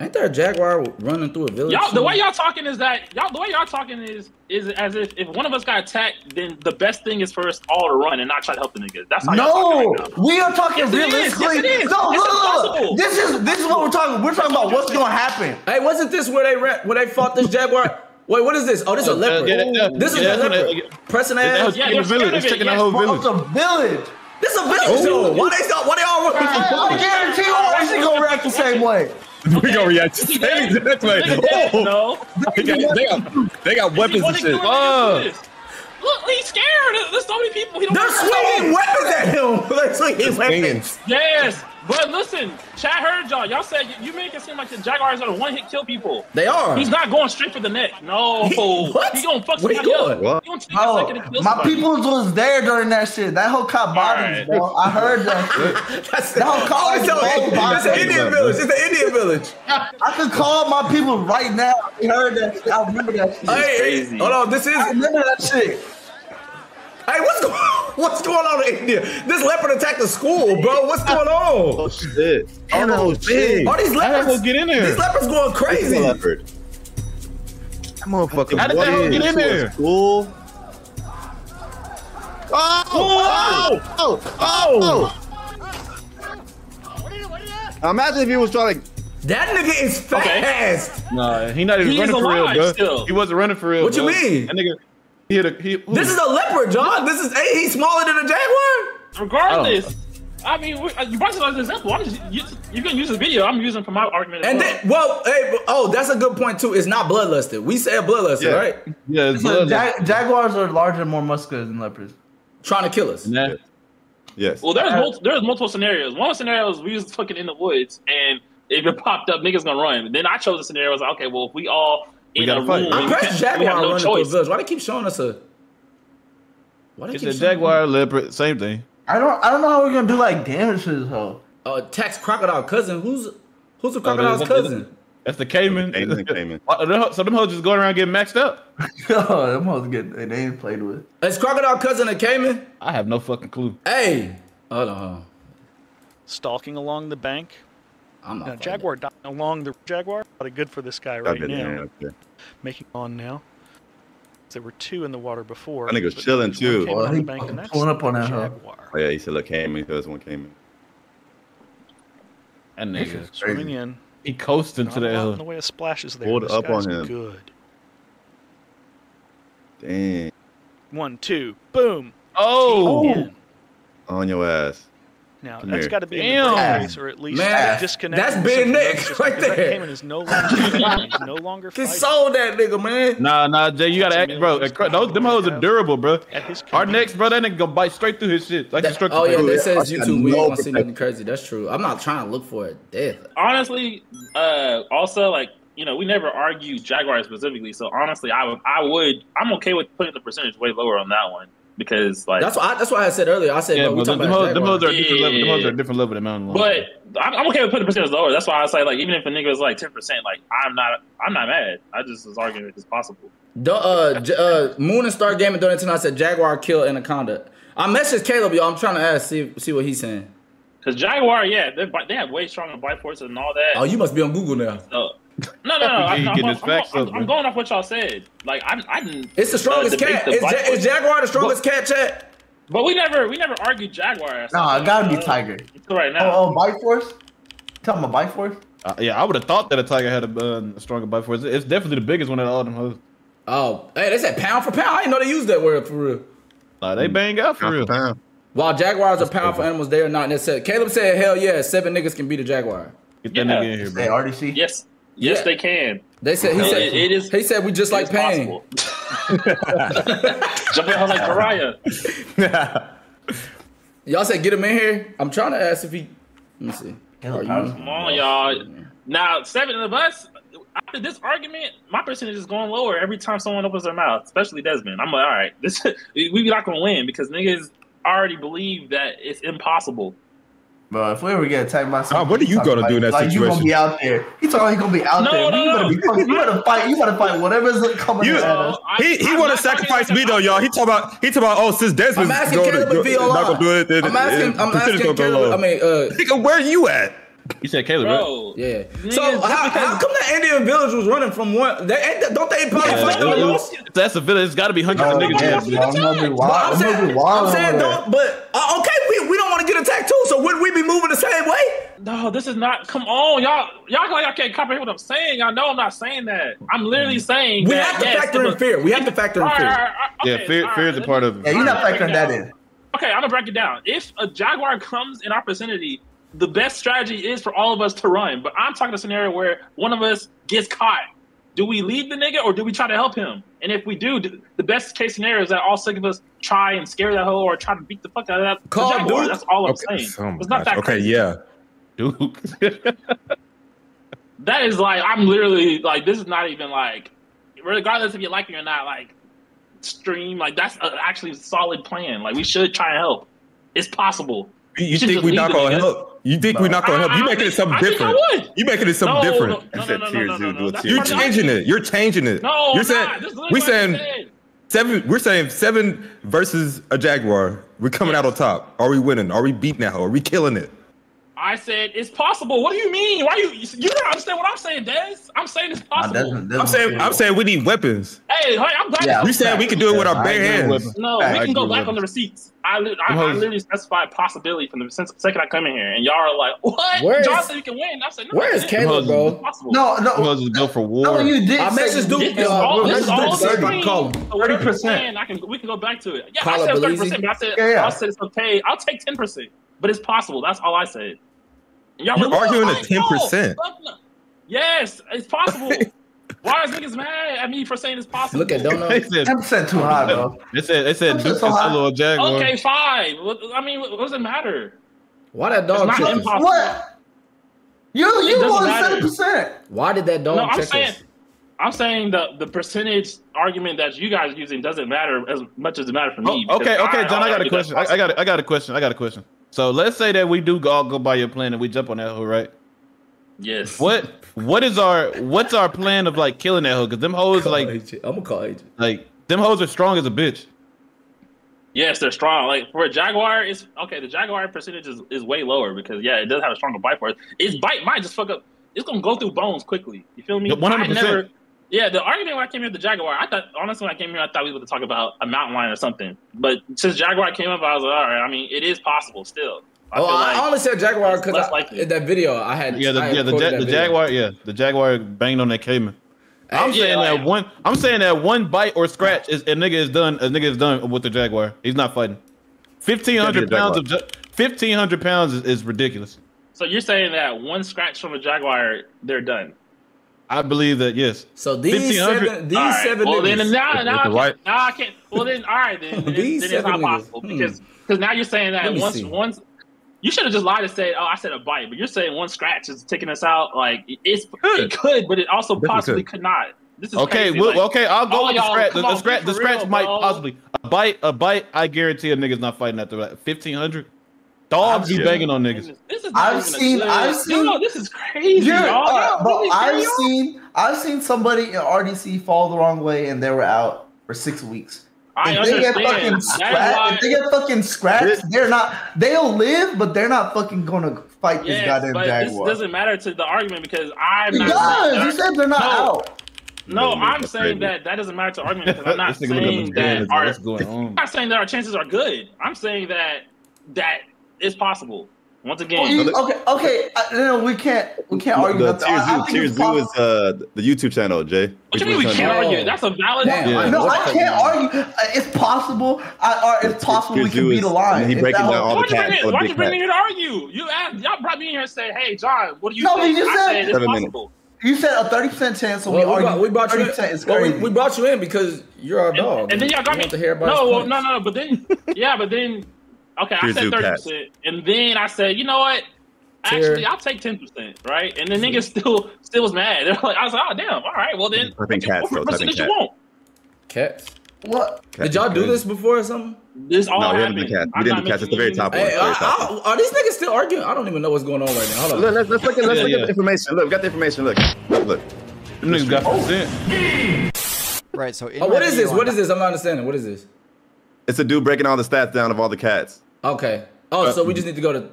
Ain't there a jaguar running through a village? Y'all, the way y'all talking is that y'all. The way y'all talking is is as if if one of us got attacked, then the best thing is for us all to run and not try to help the niggas. That's how y'all No, talking right now. we are talking Yes, it is. realistically. Yes, it is. No, look, look, look. This is this is what we're talking. We're talking about what's gonna happen. Hey, wasn't this where they ran, where they fought this jaguar? Wait, what is this? Oh, this is a leopard. yeah, yeah, this is yeah, a that's leopard. Pressing That ass. was Yeah, taking they're the village. scared It's of it, taking the yes, whole Bro, village. it's a village. This is a village though. Why they stop? Why they all running? I guarantee you, all she gonna react the same way. we gonna react to Is he that way. Oh, No. they got, they got, they got weapons and What he shit. doing? Oh. Niggas do this. Look, he's scared. There's so many people. He don't They're swinging weapons at him. They're swinging Swinging. weapons. Yes, but listen, Chad heard y'all. Y'all said you make it seem like the Jaguars are the one hit kill people. They are. He's not going straight for the neck. No, He- what? He gonna fuck Where he somebody going? up. What? He gonna take a Oh, second to kill my somebody. peoples was there during that shit. That whole cop bodies, Alright. bro. I heard that shit. That's That whole call it's, is a- both it's an. Indian village. It's an Indian village. I could call my people right now. I heard that. Shit. I remember that shit. Hey, crazy. hold on. This is. I remember that shit. Hey, what's going on? What's going on in India? This leopard attacked the school, bro. What's going on? Oh shit! Oh Damn, no, shit! Are these How did that leopards? hoe get in there? These leopards going Crazy crazy. leopard. That motherfucker. How did that hoe get in there? School. Oh! Oh! Oh! oh. oh. Now imagine if he was trying to. That nigga is fast. Nah, he not even He's running for real, bro. still. He wasn't running for real. What you mean? That nigga, he hit a. He. This is a leopard, John. This is hey, he's smaller than a jaguar. Regardless, I mean, uh, you brought it as an example. I'm just, you, you can use this video. I'm using for my argument. As And well. then, well, hey, oh, that's a good point too. It's not bloodlusted. We said bloodlusted, Yeah. right? yeah, it's So blood. jag- jaguars are larger and more muscular than leopards. Trying to kill us. Nah. Yes. Well, there's mul- there's multiple scenarios. One scenario is we was fucking in the woods, and if it popped up, niggas gonna run. Then I chose a scenario. I was like, okay, well, if we all We gotta fight. room, I we, pressed we have jaguar no running through a choice. village. Why they keep showing us a? Why they It's keep a jaguar, leopard, same thing. I don't I don't know how we're gonna do like damage to this hoe. Uh, tax crocodile cousin. Who's who's the Oh, crocodile's that's- cousin? That's the Caiman. Caiman, Caiman. Them ho- So them hoes just going around getting maxed up. oh, them hoes get they ain't played with. Is crocodile cousin a cayman? I have no fucking clue. Hey, hold on. hold on. Stalking along the bank. I'm not. Now, Jaguar along the Jaguar. Probably good for this guy right now. yeah, okay. Making on now. There were two in the water before. That nigga's was chilling, there's one too. came Oh, on he the bank, and fucking that's pulling up on the that hoe. Jaguar. Oh yeah, he said look came in because one came in. That nigga. Swimming in. He coasting Not to the lot in the way of splashes there. Pulled This up on him. Good. Damn. One, two, boom. Oh, In. On your ass. Now Come that's here. got to be in Damn. the brace or at least Man, disconnect. that's Big Nick right there. That Caiman is no longer, he's no longer He fighting. sold that nigga, man. Nah, nah, Jay, you gotta act, bro. Those Those them hoes are durable, bro. Our next, bro, that nigga gonna bite straight through his shit. Like That- destructive. oh yeah, paper. they says YouTube. We no ain't gonna see nothing crazy. That's true. I'm not trying to look for a death. honestly, uh, also like you know, we never argue Jaguar specifically. So honestly, I would, I would, I'm okay with putting the percentage way lower on that one because like, That's why. I, that's why I said earlier. I said, Yeah, no, we but talking them, about hoes, them Jaguar. are a different level. Them hoes are a different level than Mountain Lion. but I'm, I'm okay with putting the percentage lower. That's why I say like, even if a nigga is like 10, percent like I'm not, I'm not mad. I just was arguing if it's possible. Do- uh, J- uh, Moon and Star Gaming donated tonight. Said Jaguar kill Anaconda. I messaged Caleb, y'all. I'm trying to ask, see, see what he's saying. Because Jaguar, yeah, they they have way stronger bite forces and all that. Oh, you must be on Google now. So- no, no, no. I, He am I'm, facts I'm, up, I'm going off what y'all said. Like I, I didn't. It's the strongest uh, cat. the Is, Ja- is. Jaguar the strongest cat? Chat. But we never, we never argued Jaguar. Nah, it gotta be Uh, Tiger. Until right now. Oh, oh, Bite Force? Tell him a Bite Force? Uh, yeah, I would have thought that a tiger had a, uh, a stronger bite force. It's definitely the biggest one out of all them hoes. Oh, hey, they said pound for pound. I didn't know they used that word for real. Nah, they bang out for Pound real. for pound. While Jaguars are powerful animals, they are not. And it said Caleb said, "Hell yeah, seven niggas can beat a Jaguar." Get that Yeah. nigga in here, bro. Hey, bro. RDC? Yes, yes, Yeah. they can. They said he No, said it- it is- He said we just like It's pain. possible. Jump in like Pariah. Y'all said get him in here. I'm trying to ask if he. Let me see. Hell, Are you- Come on, y'all. Now, seven of us. After this argument, my percentage is going lower every time someone opens their mouth, especially Desmond. I'm like, all right, this we we not gonna win because niggas already believe that it's impossible. Bro, if we ever get attacked by someone, what are you gonna do in that like, You situation? gonna be out there. He talking like he gonna be out No, there. no, you better no. be fucking, you better fight. You better fight whatever's coming You- at us. I- He he want to sacrifice me though, y'all. He talk about he talk about oh since Desmond's I'm asking going Caleb to, not gonna do it. Then, I'm asking. I'm asking Caleb. I mean, uh, Nigga, where you at? You said Caleb, right? Bro, yeah. Niggas, So just how, how come the Indian village was running from one? They don't they probably Yeah, fight it- the it- most? that's a village. It's got to be hundreds of niggas. yeah, bro, I'm gonna be wild. I'm I'm saying, be wild. I'm saying over don't. But uh, okay, we, we don't want to get attacked too. So would we be moving the same way? No, this is not. Come on, y'all. Y'all like y'all can't comprehend what I'm saying. Y'all know I'm not saying that. I'm literally saying We that, have to yes, factor in fear. We have to factor in All right, fear. all right, all right, Yeah, fear, all fear is a part of it. Yeah, you're not factoring that in. Okay, I'm gonna break it down. If a jaguar comes in our vicinity, the best strategy is for all of us to run. But I'm talking a scenario where one of us gets caught. Do we leave the nigga or do we try to help him? And if we do, d- the best case scenario is that all six of us try and scare that hoe or try to beat the fuck out of that Call jaguar. Duke. That's all I'm Okay, saying. oh it's not gosh. that okay, crazy. yeah. Duke. That is like I'm literally like this is not even like regardless if you like me or not like stream like that's a actually solid plan. Like we should try and help. It's possible. You, you think we leave not gonna help? You think we not gonna help? You I- I making it something I different. would. You making it something No, different. No, no, said no, no, tier no, no, do no. a That's tier part You're changing it. You're changing it. No, you're I'm saying not. This is literally we what saying. Seven. We're saying seven versus a jaguar. We're coming out on top. Are we winning? Are we beating that hoe? Are we killing it? I said it's possible. What do you mean? Why you you don't understand what I'm saying, Des? I'm saying it's Nah, possible. Desmond- Desmond I'm saying. I'm saying we need weapons. Hey, hey, I'm glad. Yeah. We said we can do it with our I bare hands. No, I we can go back on the receipts. I, li- I, I literally specified possibility from the since- second I come in here, and y'all are like, "What? Where John is- said you can win." I said, no, Where I is didn't. Caleb, bro? Possible. No, Them no. hoes is built for war. No, you did. I say messaged Duke. you- This is uh, this is all the thirty. Call him. So whatever you're 30%. I can we can go back to it. Yeah, Call I said thirty percent, but I said Yeah, yeah. I said it's okay. I'll take ten percent, but it's possible. That's all I said. And y'all You're were like, arguing "Oh, a 10%. no, fuck no." Yes, it's possible. Why is niggas mad at me for saying it's possible? Look at They Donut. said, Ten percent too high, bro. they said, they said That's Duke so can high. solo a jaguar. Okay, fine. I mean, what, what does it matter? Why that dog not check impossible. What? You you doesn't won matter. seven percent. Why did that dog No, I'm check saying, us? I'm saying the the percentage argument that you guys are using doesn't matter as much as it matters for Oh, me. okay, because okay, John. I got a question. I, I got, a, I got a question. I got a question. So let's say that we do all go by your plan and we jump on that hoe, right? Yes. What, what is our, what's our plan of like killing that hoe? Because them hoes Call like, AJ. I'm gonna call AJ. like them hoes are strong as a bitch. Yes, they're strong. Like for a Jaguar, it's okay. The Jaguar percentage is, is way lower because yeah, it does have a stronger bite force. Its bite might just fuck up. It's gonna go through bones quickly. You feel me? Yeah, 100%. I never. Yeah, the argument when I came here with the Jaguar, I thought honestly when I came here, I thought we were going to talk about a mountain lion or something. But since Jaguar came up, I was like, all right. I mean, it is possible still. I Oh, feel I only said Jaguar because in that video I had. Yeah, the, had yeah, the, ja- that the video. jaguar, yeah, the jaguar banged on that Caiman. I'm Yeah, saying like- that one. I'm saying that one bite or scratch is a nigga is done. A nigga is done with the jaguar. He's not fighting. Fifteen hundred pounds of fifteen hundred pounds is, is ridiculous. So you're saying that one scratch from a Jaguar, they're done. I believe that yes. So these 1500 seven, these All right. seven well, niggas. then now, now, I can't, right- now I can't. Well, then all right, then, then, These then it's not niggas. possible Hmm. because because now you're saying that once see. once you should have just lied and said, "Oh, I said a bite," but you're saying one scratch is taking us out. Like it's it could, but it also Definitely possibly could. could not. This is Okay, well, like, okay, I'll go all with the scratch. The, the on, scratch, the scratch real, might bro. possibly a bite. A bite. I guarantee a nigga's not fighting after that. Fifteen hundred. Dogs be Yeah. banging on niggas. This is I've seen- I've seen- No, this is crazy. You're, y'all. uh, bro, really I've serious? seen I've seen somebody in RDC fall the wrong way and they were out for six weeks. I if they get fucking scratched, if they get fucking scratched, they're not. They'll live, but they're not fucking gonna fight this goddamn but jaguar. this doesn't matter to the argument because I'm it not. does. saying You said they're not No. out. No, No, I'm saying that that doesn't matter to the argument because I'm not This nigga looking saying at his hands, that our, What's I'm not saying that our chances are good. I'm saying that that is possible. Once again, Well, you- okay, okay. I, no, we can't. We can't argue The about that. I- I TierZoo, think Tears it's Zoo is uh, the YouTube channel, Jay. what you mean we can't Oh. argue? That's a valid. Damn, Yeah. No, know I can't that argue. Uh, It's possible. I, or it's possible we can Zoo beat is- a line. and he It's breaking down all the Why'd you bring cats Why'd you bring me here to argue? You asked, y'all brought me in here and said, "Hey, John, what do you No, think?" you just said- said it's possible. You said a thirty percent chance, so Well, we we, argue. brought, we brought you in. percent well, we, crazy. we brought you in because you're our dog. And, and then y'all got me. want to hear about No, well, no, points. no, but then, yeah, but then, okay, I said thirty percent, and then I said, you know what? Actually, I'll take ten percent, right? And the niggas still still was mad. They're like, I was like, oh damn, all right, well then, I think cats, what though, I think percentage you cats. want? Cats. What? Did y'all do this before or something? This all No, we happened. didn't do cats. We didn't not do cats. It's the very top any- one. Hey, Very I, top one. I, are these niggas still arguing? I don't even know what's going on right now. Hold on. Look, let's, let's look at, let's Yeah, look at the information. Look, we got the information. Look, look, look. Them niggas got percent. Right. So in Oh, what is this? What is this? I'm not understanding. What is this? It's a dude breaking all the stats down of all the cats. Okay. Oh, so we just need to go to.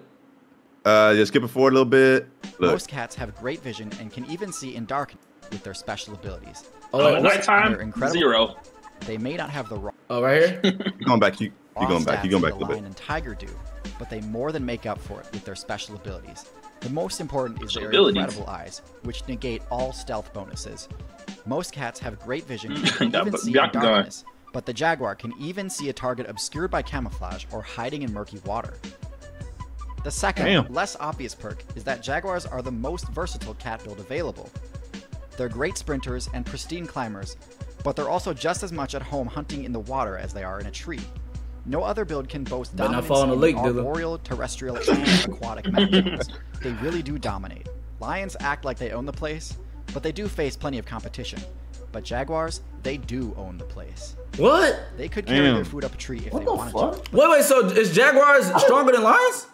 Uh, just skip it forward a little bit. Look, Most cats have great vision and can even see in darkness with their special abilities. Oh, Oh, wait, at what? They're nighttime, incredible. zero. They may not have the raw Oh, right here. keep going back. You, you going back. You're going back a the little lion bit. and tiger do, but they more than make up for it with their special abilities. The most important is Special their abilities. incredible eyes, which negate all stealth bonuses. Most cats have great vision and can even see in Byakugan. darkness, but the jaguar can even see a target obscured by camouflage or hiding in murky water. The second, Damn. less obvious perk is that jaguars are the most versatile cat build available. They're great sprinters and pristine climbers, but they're also just as much at home hunting in the water as they are in a tree. No other build can boast Better not dominance fall in the lake, arboreal, terrestrial, and aquatic mountains. They really do dominate. Lions act like they own the place, but they do face plenty of competition. But jaguars, they do own the place. What? They could carry Damn. their food up a tree if What they the wanted fuck? to. Wait, wait. So is Jaguars stronger than lions?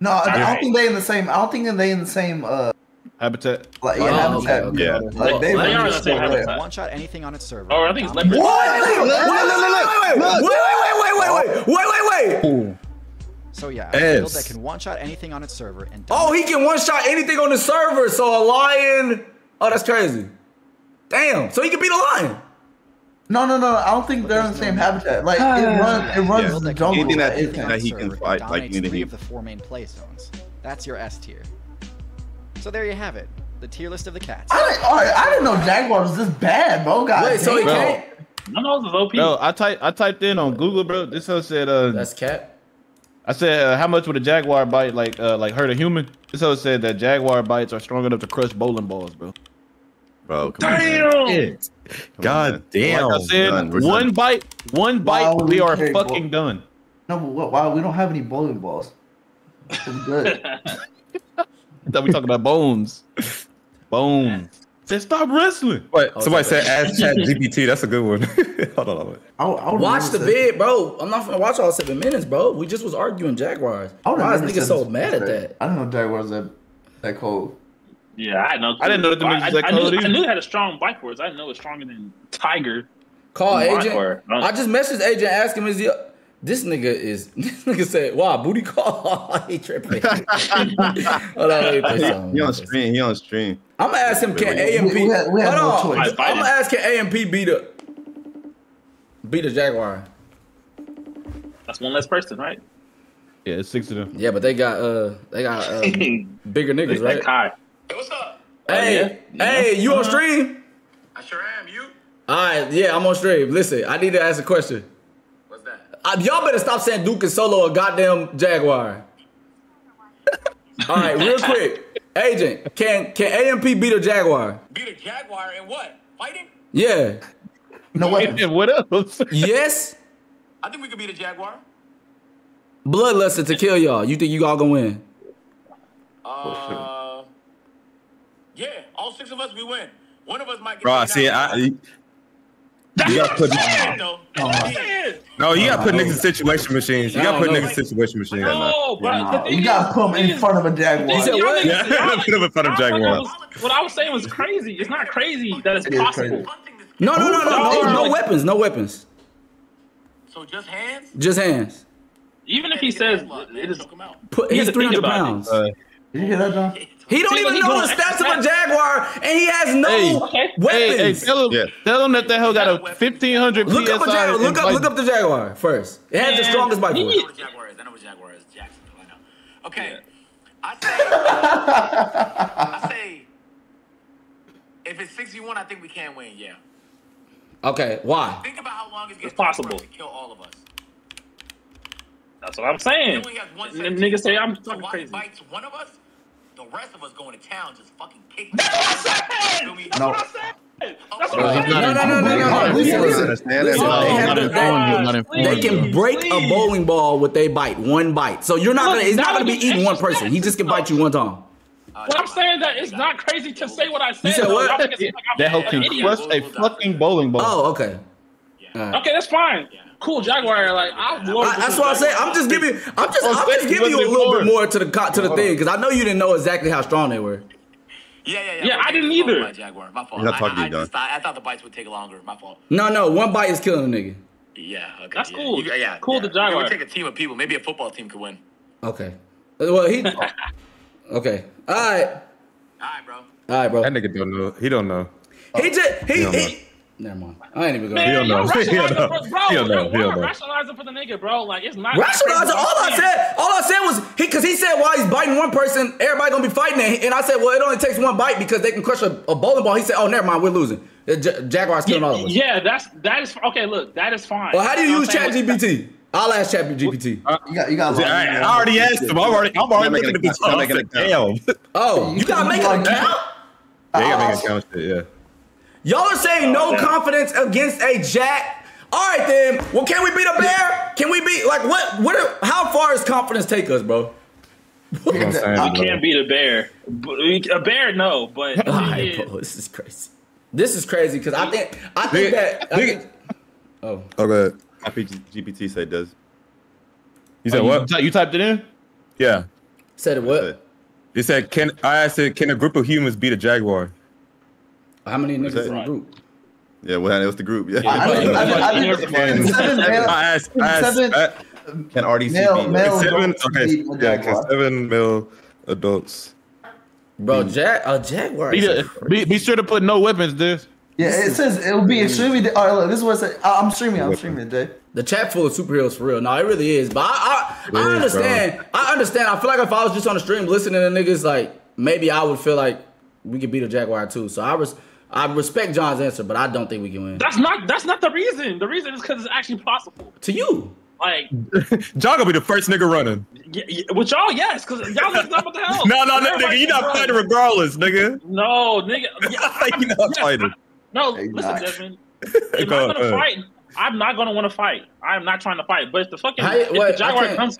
No, I don't Alright. think they in the same. I don't think they in the same uh Habitat. Like, Oh, yeah, okay, habitat. okay. Yeah. Like, they They really are the just same go there. habitat. One shot anything on its server. Oh, I think it's and leopard. What? Wait, wait, wait, wait, wait, wait, wait, wait, wait, wait, wait. So yeah, a build that can one shot anything on its server and Oh, he can one shot anything on the server. So a lion. Oh, that's crazy. Damn. So he could beat a lion. No, no, no. I don't think they're in the same habitat. Like it runs, it runs Yeah. the jungle. Anything that- It- that he can fight, like, dominates you need three be- of the four main play zones. That's your S tier. So there you have it, the tier list of the cats. I didn't, all right, I didn't know Jaguar was this bad, bro. God Wait, so he damn. can't. None of those is OP. Bro, I typed I typed in on Google, bro. This hoe said uh That's cat. I said uh, how much would a jaguar bite like uh like hurt a human? This hoe said that jaguar bites are strong enough to crush bowling balls, bro. Bro, come on. Damn. God damn. Like I said, done. One done. bite, one bite, Wow, we are fucking bro. done. No, but what, why we don't have any bowling balls? It's good. That we talking about bones, bones. Said stop wrestling. Wait, oh, somebody said ask Chat GPT. That's a good one. hold on, hold on. I, would- I would Watch the said- vid, bro. I'm not gonna watch all seven minutes, bro. We just was arguing Jaguars. I would Why is never niggas so mad at that? I don't know Jaguars that that cold. Yeah, I had no. I didn't know that the I, niggas was I, that I, knew, cold I knew it had a strong bite for us. I didn't know it was stronger than Tiger. Call Jaguar. agent. No. I just messaged agent, ask him is he. This nigga is. This nigga said, "Wow, booty call." he tripping. Hold on, let me play something. He on stream. He on stream. I'm gonna ask him, can AMP? We- we had- we had no on, choice. I'm gonna ask can AMP beat a beat a Jaguar? That's one less person, right? Yeah, it's six of them. Yeah, but they got uh they got uh, bigger niggas, It's right? like Kai. What's up? Hey, hey, you on stream? I sure am. You? All right, yeah, I'm on stream. Listen, I need to ask a question. What's that? Uh, y'all better stop saying Duke and Solo a goddamn Jaguar. All right, real quick, agent, can can AMP beat a Jaguar? Beat a jaguar and what? Fighting? Yeah. No way. And what else? Yes. I think we could beat a jaguar. Bloodlusted to kill y'all. You think you all gonna win? Uh, yeah, all six of us we win. One of us might get. Bro, see, out. I, you gotta put No, no, you gotta put niggas in situation machines. You gotta put niggas in situation machines. No, bro. the thing You gotta put them in front of a Jaguar. Said what? niggas- Yeah, put him in front of Jaguar. What I was saying was crazy. It's not crazy that it's possible. crazy. No, no, no, no, no, no Like- weapons, no weapons. So just hands. Just hands. Even if he says it is, Choke him out. Put, he's have to think 300 pounds. Uh, Did you hear that, John? He don't See, even he know the stats of a Jaguar, and he has no Hey, weapons. hey, hey, tell him, Yeah. tell him that the hell got a fifteen hundred look up a PSI. Jaguar. Look up, look up the Jaguar first. It has the strongest bite force. I know what jaguar is. I know what jaguar is. Jacksonville. I know. Okay. I say. I say. If it's 61, I think we can win. Yeah. Okay, why? Think about how long it's It's gonna take for possible. to kill all of us. that's what I'm saying. Then we have one And set of niggas say. I'm so fucking why crazy. he bites one of us, the rest of us going to town just fucking kick. Feel me? No. That's what I'm he's saying. not No, no, no, no, no, no. Listen, listen. Understand Listen, that? they He's have not the- informed, he's not informed, They can bro. break a bowling ball with a bite, one bite. So you're not gonna. It's not gonna be eating one person. He just can bite you one time. Well, I'm saying that it's not crazy to say what I said. said what? Y'all make it seem like That hoe an can crush a fucking bowling ball. Oh, okay. Okay, that's fine. Cool, Jaguar. Like I, I, that's what I say. I'm just giving. I'm just. I'm just giving you. you a little bit more to the to the thing because I know you didn't know exactly how strong they were. Yeah, yeah, yeah. Yeah, I didn't either. my Jaguar. My fault. He's not I- talking to I, you, Don. just thought- I thought the bites would take longer. My fault. No, no, one bite is killing a nigga. Yeah. Okay. That's yeah. cool. You- yeah. Cool, yeah. the Jaguar. It would take a team of people. Maybe a football team could win. Okay. Well, he. Okay. All right. All right, bro. All right, bro. That nigga don't know. He don't know. He just. He. don't know. he Never mind. I ain't even going. don't know. y'all He don't rationalizing know. for- bro, He don't know. He don't know. rationalizing for the nigga, bro. Like it's not Rationalizer. All I said, all I said was he, because he said while he's biting one person, everybody gonna be fighting it. And I said, well, it only takes one bite because they can crush a, a bowling ball. He said, oh, never mind, we're losing. J- Jaguars killing all of us. Yeah, that's that is okay. Look, that is fine. Well, how do you know use what I'm? ChatGPT? I'll ask ChatGPT. You got, you got. I, I already asked him. I'm already. I'm already Not looking at making this. a- not I'm making like, a damn. Oh, you gotta make an account? you gotta make a count. Yeah. Y'all are saying no yeah. confidence against a Jack. All right then. Well, can we beat a bear? Can we beat like what? What? Are, how far does confidence take us, bro? You know what I'm saying, You bro. can't beat a bear. A bear, no, but All right, yeah. bro. This is crazy. This is crazy because I think I think Nigga, that. I think, oh, Okay. go ahead. GPT say does. You said Oh, what? You, ty- you typed it in? Yeah. said it what? He said, "Can I asked it? Can a group of humans beat a jaguar?" How many niggas in the group? Yeah, well, it was the group. Yeah. Can RDC male, beat? male seven. Okay. beat Yeah. Can seven male adults. Bro, Jack, a jaguar. Be, is be, be sure to put no weapons, dude. Yeah, it says it will be extremely. All right, look, this is what it says. I- I'm streaming. I'm streaming, Jay. The chat full of superheroes for real. No, it really is. But I, I, I understand. I understand. I feel like if I was just on the stream listening to niggas, like maybe I would feel like we could beat a Jaguar too. So I res- I respect John's answer, but I don't think we can win. That's not that's not the reason. The reason is because it's actually possible. To you, Like John gonna be the first nigga running. y- y- with y'all, yes, because y'all niggas know what the hell. No, no, no, nigga. Everybody You not can fighting regardless, nigga. No, nigga. Yeah, You not yes, fighting. No, Hey, listen, nah. Desmond. If I'm gonna ahead. fight, I'm not gonna want to fight. I'm not trying to fight. But if the fucking How- if what, the Jaguar comes,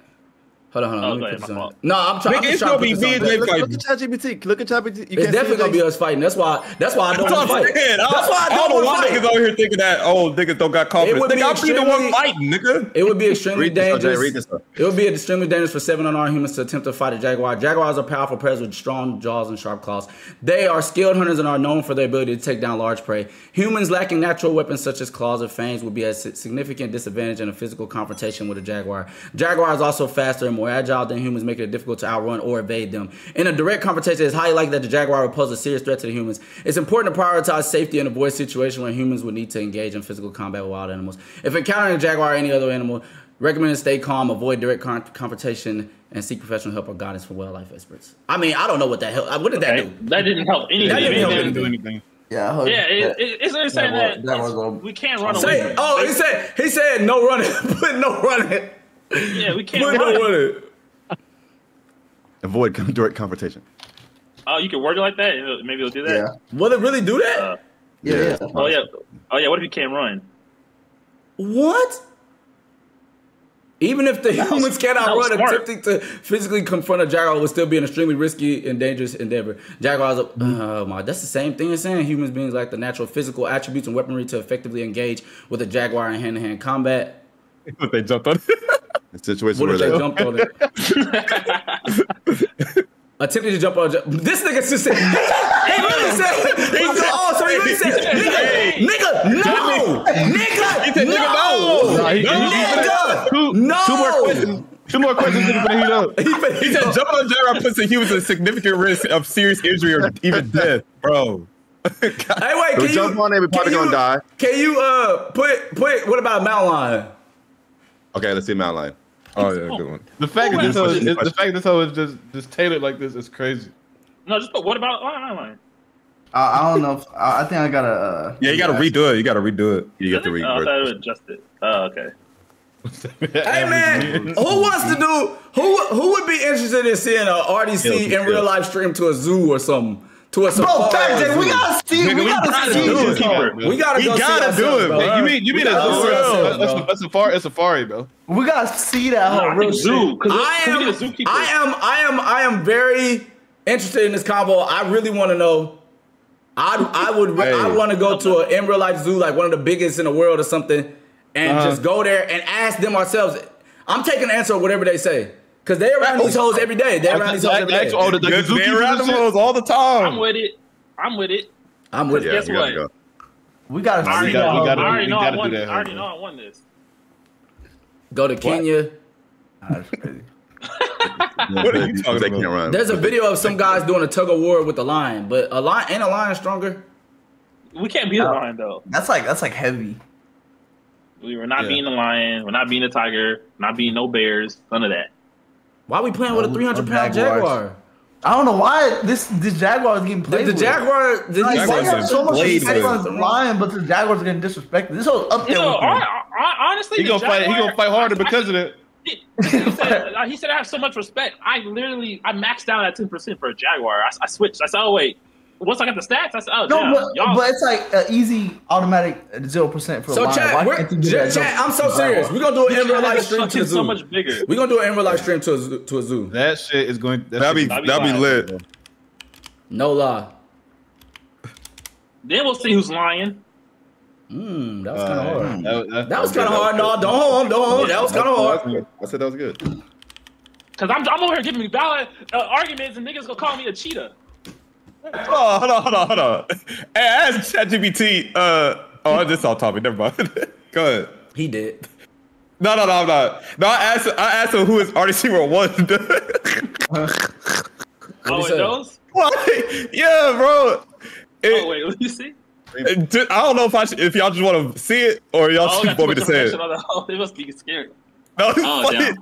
Hold on, hold on. Oh, let me go put this on. No, I'm trying. Nigga, it's gonna be me and on. Jay Look, fighting. look at ChatGPT. Look at ChatGPT. You It's can't definitely gonna be us fighting. That's why. That's why I don't want to fight. That's why I I don't don't know want why to niggas fight. over here thinking that oh niggas don't got confidence. would be Nigga, I'm be the one fighting, nigga. It would be extremely Read this, OJ, dangerous. read this stuff. It would be extremely dangerous for seven unarmed humans to attempt to fight a jaguar. Jaguars are powerful predators with strong jaws and sharp claws. They are skilled hunters and are known for their ability to take down large prey. Humans lacking natural weapons such as claws or fangs would be at a significant disadvantage in a physical confrontation with a jaguar. Jaguar is also faster and more agile than humans, making it difficult to outrun or evade them. In a direct confrontation, it's highly likely that the jaguar will pose a serious threat to the humans. It's important to prioritize safety and avoid situations where humans would need to engage in physical combat with wild animals. If encountering a jaguar or any other animal, recommend to stay calm, avoid direct con- confrontation, and seek professional help or guidance from wildlife experts. I mean, I don't know what that help. What did that do? that didn't help anything. That didn't help If anything. anything, do anything. Yeah, I heard Yeah, it, that. it, it's it's saying That that, that was we can't run away. Say, from oh, he said he said no running. Put no running. Yeah, we can't Put no run. running. Avoid con- direct confrontation. Oh, you can word it like that. It'll- Maybe it'll do that. Yeah, Will it really do that? Uh, yeah, yeah. oh yeah. Oh yeah. What if you can't run? What? Even if the That was- humans cannot that run, smart. attempting to physically confront a jaguar would still be an extremely risky and dangerous endeavor. Jaguars, are, oh my, that's the same thing as saying humans beings lack the natural physical attributes and weaponry to effectively engage with a jaguar in hand-to-hand combat. But they jumped on. The situation What where they they, jumped on it? Attempting to jump on a ja- this nigga just said he really said he said oh so he really said nigga nigga no nigga said, no "Nigga, no." Nah, he- he- he- nigga Two, no two more questions. Two more questions to the heat up. He finna- He said jumping on jaguar puts the humans at significant risk of serious injury or even death, bro. Hey, wait, can we you, jump on it, we probably can gonna you- die. Can you uh put put what about mountain lion? Okay, let's see mountain lion. Oh yeah, good one. The fact that this hoe is, Question, the fact this hoe is just just tailored like this is crazy. No, just put what about line line? I, I don't know. If, I, I think I gotta. Uh, Yeah, you gotta redo it. You gotta redo it. You got to read. Oh, I thought it would adjust it. Oh, okay. Hey man, who wants to do who who would be interested in seeing a RDC in real life stream to a zoo or something? To a Bro, safari fact, or Jay, we gotta see. Nigga, we we gotta gotta see do this. it. hoe. We gotta We go gotta see do it, bro. You mean you mean a gotta zoo? see ourselves, That's a, a safari. A safari, bro. We gotta see that whole I real think zoo. I am. I am, I am, I am very interested in this combo. I really want to know. I, I would, I want to go to an in real life zoo, like one of the biggest in the world or something, and Uh-huh. just go there and ask them ourselves. I'm taking the answer of whatever they say, cause they around these hoes every day. They around these hoes every day. Oh, the, the, Good zookeepers around and the holes all the time. I'm with it. I'm with it. I'm with it. Guess what? go. We gotta I see already gotta- that. we gotta- know. I already we know I gotta won. do that, I already huh? know I won this. Go to Kenya. That's. What are you talking They about? can't. There's a video of some guys doing a tug of war with a lion, but a lion and a lion stronger. We can't be the uh, lion though. That's like that's like heavy. We were not Yeah. being the lion. We're not being the tiger. Not being no bears. None of that. Why are we playing with a 300 pound jaguars. jaguar? I don't know why this this Jaguar is getting played the with. jaguar, the, Like, why Jaguars you so much played respect with. on the lion, but the Jaguars are getting disrespected. This whole up You know, with hon- them. hon- honestly, He gonna fight. He gonna fight harder I- because of it. He, he, said, he said I have so much respect. I literally I maxed out at ten percent for a Jaguar. I, I switched. I said, oh wait. Once I got the stats, I said, oh No, damn, but, y'all. but it's like an easy automatic zero percent for a So lion. chat, Why we're, can't you do chat, chat, I'm so serious. We're gonna do an in real life stream to a zoo. so much bigger. We're gonna do an in real life stream to a zoo. To a zoo. That shit is going. That That'd be That'd be that'd be fine. lit. No lie. Then we'll see who's lying. Mm, that was kind of Uh, hard. that, that, That was kind of hard. No, don't hold on, don't hold on. That was kind of hard. I said that was good. Cause I'm, I'm over here giving me valid uh, arguments and niggas gonna call me a cheetah. Hold on, hold on, hold on, hold on. Hey, ask ChatGPT. Uh, oh, this off topic. Never mind. Go ahead. He did. No, no, no, I'm not. No, I asked. I asked him who his RDC World one. Oh, it knows? What? Yeah, bro. It- Oh wait, let me see. it I don't know if I should, if y'all just want to see it or y'all Oh, just want me to much say it. information the- Oh, they must be scared. No, Oh, fuck damn.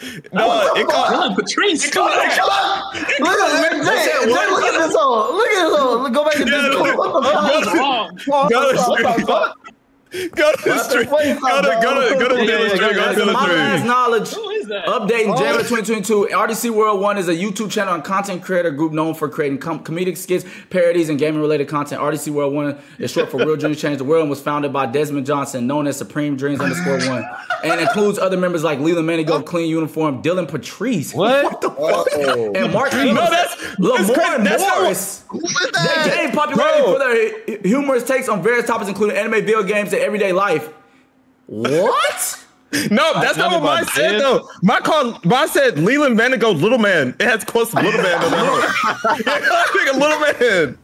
Oh, it. No, it called. Dylan Patrice, come on. Look at Jay, Jay, look at this hole. Look at this hole. Go back to this hole. What the fuck? What the fuck? Stream. What the fuck? Go to the stream. Go to go to go to Yeah, yeah, the stream. Go yeah, to My the last stream. knowledge. Who is that? Updating January 2022. RDC World One is a YouTube channel and content creator group known for creating com- comedic skits, parodies, and gaming related content. RDC World One is short for Real Dreams Change the World and was founded by Desmond Johnson, known as Supreme Dreams underscore one, and includes other members like Leland Manigo, Clean Uniform, Dylan Patrice, What? the fuck, oh. and Mark No, that's Lamar that's crazy. That's not Morris. Who is They that? gained popularity Bro. for their humorous takes on various topics, including anime, video games, and everyday life. What? No, that's not Tell what mine said this. though. My call, mine said Leland Manigo, Little Man. It has close to Little Man on there. yeah, nigga, Little Man.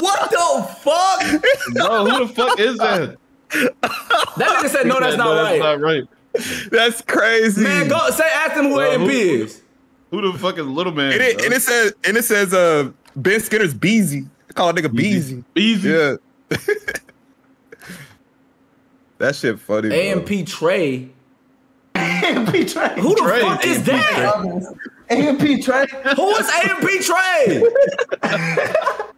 what the fuck? Bro, who the fuck is that? That nigga said no, that's not No, right. That's not right. That's crazy. Man, go say ask them who Bro, AMP who- is. Who the fuck is Little Man? and, it, bro? and it says, and it says, uh, Ben Skinner's Beezy. I call a nigga Beezy. Easy. Yeah. That shit funny. AMP Trey. AMP Trey. Who the Trey, fuck is AMP that? AMP Trey. Who is AMP Trey?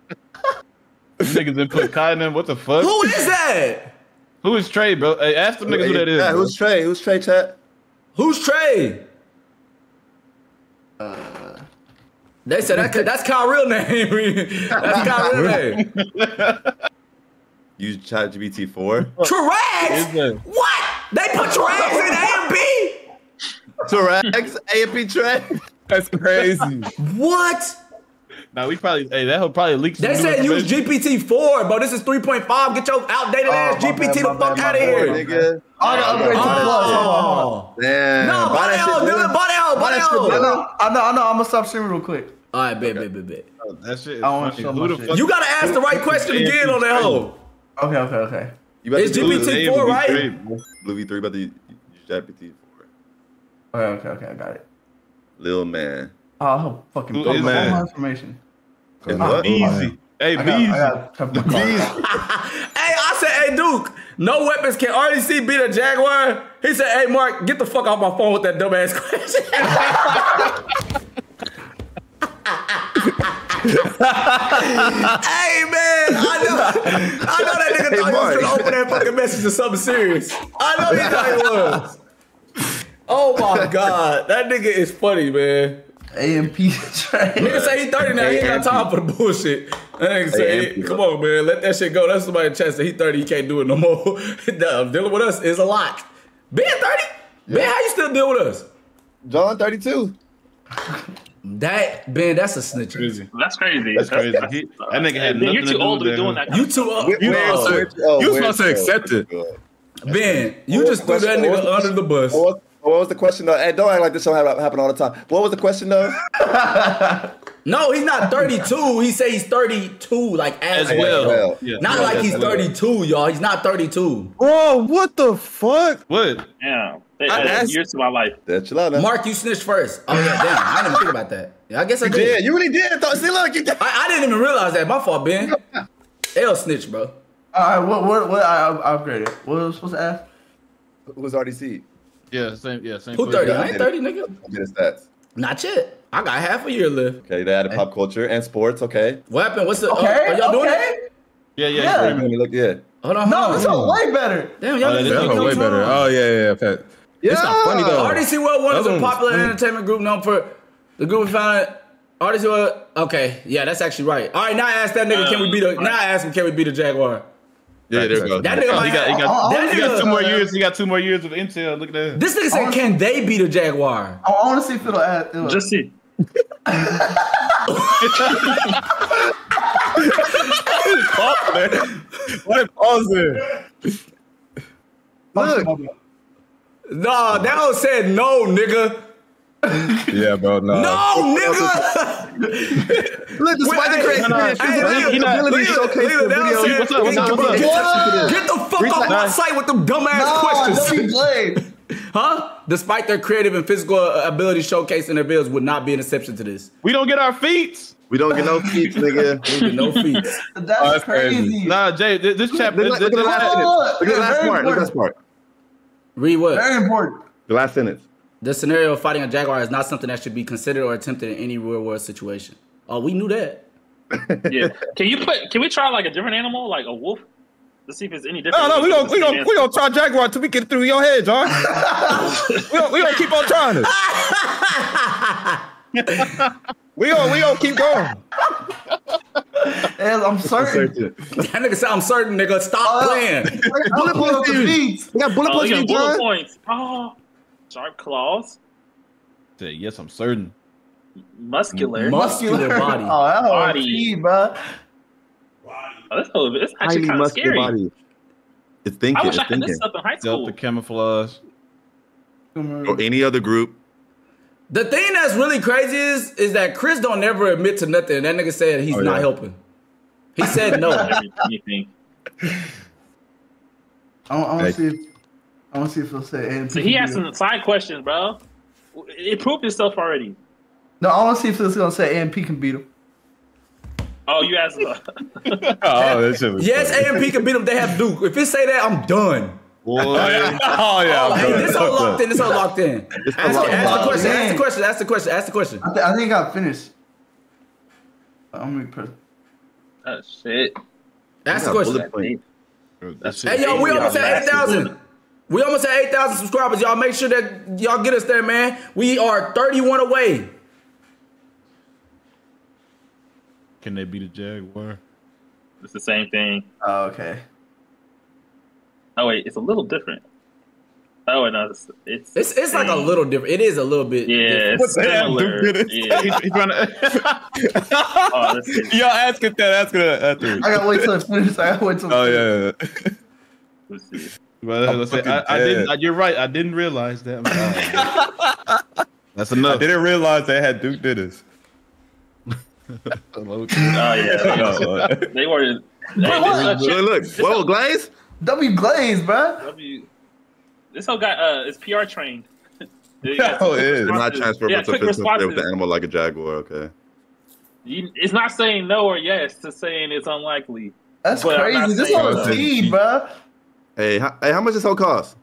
Niggas been put cotton in. What the fuck? Who is that? Who is Trey, bro? Hey, ask them niggas who that is. Yeah, who's Trey? Who's Trey, chat? Who's Trey? They said that, that's Kyle real name. that's Kyle real name. Use ChatGPT 4. Trax? Is What? They put Trax in AMP? Torax, AMP Trey. That's crazy. What? Nah, we probably. Hey, that will probably leak. They said use. GPT-4, but this is 3.5. Get your outdated Oh, ass GPT bad, the fuck bad, out of here. Nigga. I gotta upgrade to plus. Hold on, hold on. Oh. Damn. No, buy buy that that out, dude. Buy that out, buy Buy that that out. I know, I know, I know. I'm gonna stop streaming real quick. All right, bet, bet, bet, bet. Oh, that shit is I wanna show Who my the shit. You gotta ask the right question again on that hoe. Okay, okay, okay. You about It's to GPT do four, right? great, bro. Blue V3 about to use ChatGPT 4. Okay, okay, okay. I got it. Lil man. Oh, I'll fucking Who put is all that? my information. And Ah, what? Easy. Hey, I got, Beezy. I got to my car. Hey, I said, hey, Duke, no weapons can RDC beat a Jaguar. He said, hey, Mark, get the fuck off my phone with that dumbass question. hey, man, I know, I know that nigga Hey, thought he was gonna open that fucking message to something serious. I know he thought he was. Oh my god, that nigga is funny, man. AMP Trey. Nigga say he 30 now, he ain't got time for the bullshit. That nigga say, Hey, come on, man, let that shit go. That's somebody in chat say he 30, he can't do it no more. Nah, Dealing with us is a lot. Being 30? Ben, how you still deal with us? John 32. That, Ben, that's a snitch. Crazy. That's crazy. That's crazy. He- that nigga had nothing You're to too do old to be doing that. that. You too up. You No. supposed to- Oh, you where's supposed to accept it. Ben, you just threw that What was nigga under the bus. What was, what was the question though? Hey, don't act like this don't happen happen all the time. What was the question though? No, he's not 32. He say he's 32, like as, As well. well. Yeah. Not Yeah, like as he's well. 32, y'all. He's not 32. Bro, what the fuck? What? Yeah. They I added asked- years to my life. Yeah, chill out. Mark, you snitched first. Oh, yeah, damn. I didn't even think about that. Yeah, I guess I you did. did. You really did. Thought, see, look, you did. I, I didn't even realize that. My fault, Ben. L snitch, bro. All right, what, what, what? I, I upgraded. What was I supposed to ask? Who was RDC? Yeah, same. Yeah, same. Who 30? I ain't 30, nigga. I'll get his stats. Not yet. I got half a year left. Okay, they added pop culture and sports. Okay. What happened? What's the? Okay, uh, are y'all doing okay. it? Yeah, yeah. Yeah. yeah. Let me look. Yeah. Hold on. No, hold this is way better. Damn, y'all Oh, niggas that taking is Oh, way better. Oh yeah, yeah, yeah. Pat. It's not funny though. RDC World One is a one was popular funny. entertainment group known for the group we founded. RDC World. Okay, yeah, that's actually right. All right, now I ask that nigga, can we uh, beat a? Now I ask him, can we beat the Jaguar? Yeah, there we go. That nigga Oh, might he got, he got, that he got two more years. He got two more years of intel. Look at that. This nigga said, can they beat a Jaguar? I, I want to see if it'll add. It'll, Just see. Pause, man. What pause there? Look. Nah, that one said no, nigga. Yeah, bro. No. No, nigga. Look, despite the Wait, crazy no, no, Hey, he ability Leela, showcase Leela, the video. don't What's up, what's up, Get- what's up? Get, get the fuck Reach off my site with them dumbass questions. W Blade. Huh? Despite their creative and physical uh, ability showcased in their videos would not be an exception to this. We don't get our feet. We don't get no feet, nigga. Nigga, no feet. That's, oh, that's crazy. crazy. Nah, Jay, this, this chapter. Look, This, look at the this, last this, sentence. Oh, Look at the last part. Look at the last part. Read what? Very important. The last sentence. The scenario of fighting a jaguar is not something that should be considered or attempted in any real world situation. Oh, we knew that. Yeah. Can you put? Can we try like a different animal, like a wolf, to see if it's any different? No, no, we gonna we gonna we gonna try Jaguar till we get through your head, John. we gonna we gonna keep on trying it. we gonna we gonna keep going. And I'm certain. That nigga said, I'm certain, nigga. Stop uh, playing. Bullet pull up points, the dude. beats. We got bullet Oh, points, you for got bullet points. Oh, sharp claws, Say, yes, I'm certain. muscular. Mm-hmm. Muscular body. Oh, that whole Body. team, bro. Oh, this whole, it's actually Highly kind of muscular scary. body. It's I thinking. wish It's I had this thinking. stuff in high school. the camouflage. Or any other group. The thing that's really crazy is is that Chris don't ever admit to nothing. That nigga said he's Oh, not yeah. helping. He said no. Anything. I want Hey. to see if I want to see if he'll say AMP. So he asked some side questions, bro. It proved itself already. No, I want to see if he's gonna say AMP can beat him. Oh, you asked. Oh, that shit was yes, funny. AMP can beat him. They have Duke. If it say that, I'm done. Boy, Oh yeah, oh, yeah. Hey, this all locked in. This all locked in. It's Ask, locked ask the in. question. Ask the question. Ask the question. Ask the question. I, th- I think I finished. Uh, I'm gonna press. Oh shit. That's the got question. bullet points. That's Hey yo, we almost at eight thousand. We almost at eight thousand subscribers. Y'all make sure that y'all get us there, man. We are thirty-one away. Can they beat the jaguar? It's the same thing. Oh, okay. Oh wait, it's a little different. Oh no, it's it's It's it's like a little different. It is a little bit. yeah, different. it's the hell, similar. Duke did? Yeah. He- he tryna- Oh, is, Y'all ask it that. Ask it that after. I gotta wait till it finishes. I gotta wait till. Oh yeah. yeah. let's see. Well, I'm let's say, I, I didn't. dead. You're right. I didn't realize that. That's I enough. didn't realize they had Duke did this. Oh yeah, they were. They, what? they, Look, look. Whoa, Glaze? W Glaze, bro. W, this whole guy uh, is PR trained. Oh, it is. It's not Responses. transferable Yeah, to quick physical play with responses. the animal like a jaguar, okay. You, it's not saying no or yes to saying it's unlikely. That's But crazy. This saying whole that. team, bro. Hey, how, hey, how much this whole cost?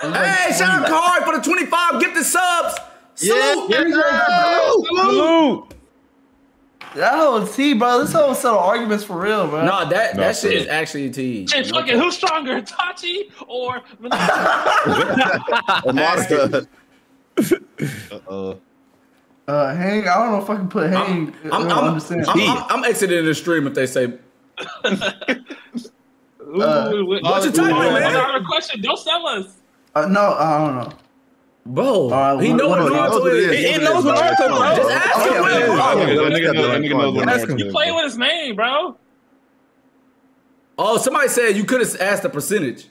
Hey, shout out Card for the twenty-five gifted subs. Salute. Salute. That whole team, bro. This whole set of arguments for real, bro. No, that No, that shit shit. is actually a T. Shit, No fucking who's stronger, Tachi or? Amada. Uh, Uh, hang. I don't know if I can put hang. I'm, I I'm, I'm. I'm, I'm, I'm exiting the stream if they say. Ooh, what what you typing, man? Another question. Don't sell us. uh, no, I don't know. Bro, right, he what- know what, what- Naruto what it is. is. He What it knows what Naruto, bro. Okay, Just ask okay, him. okay, man. okay. that nigga Let's knows- get that nigga knows what Ask Naruto him. is, You playing with his name, bro. Oh, somebody said you could have asked the percentage.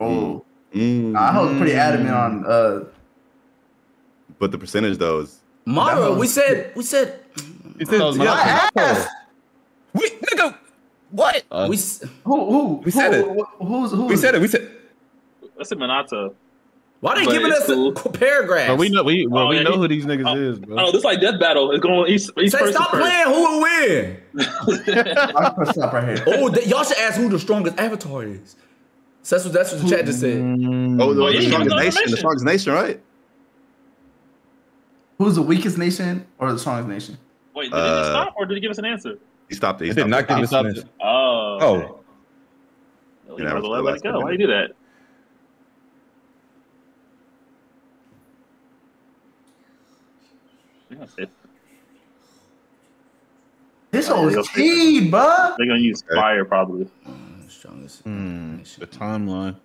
Oh, Mm. I was pretty adamant on. Uh, But the percentage though is Mara, we said we said He said, No, no, yeah, I asked we nigga, what? Uh, we. who who We said who, it. who- Who's who? We said it. We said. That's a Minato. Why they But giving us cool. a paragraph? Bro, we know we well, Oh, we yeah, know he- who these niggas oh, is, bro. Oh, this is like death battle. It's going each each Say person stop first. playing. Who will win? I'll press stop right here. Oh, th- y'all should ask who the strongest avatar is. So that's what that's what the chat just said. oh, Mm. the, Well, the you didn't strongest nation, the strongest nation, right? Who's the weakest nation or the strongest nation? Wait, did he just Uh, stop or did he give us an answer? He stopped it. He He did not it. give us an answer. Oh. okay. Oh, Well, Yeah, you might as that well was let it go. last Why you do that? They're gonna say- This Oh, whole yeah. team, bro. they're gonna use fire probably. Strongest. Hmm, the timeline.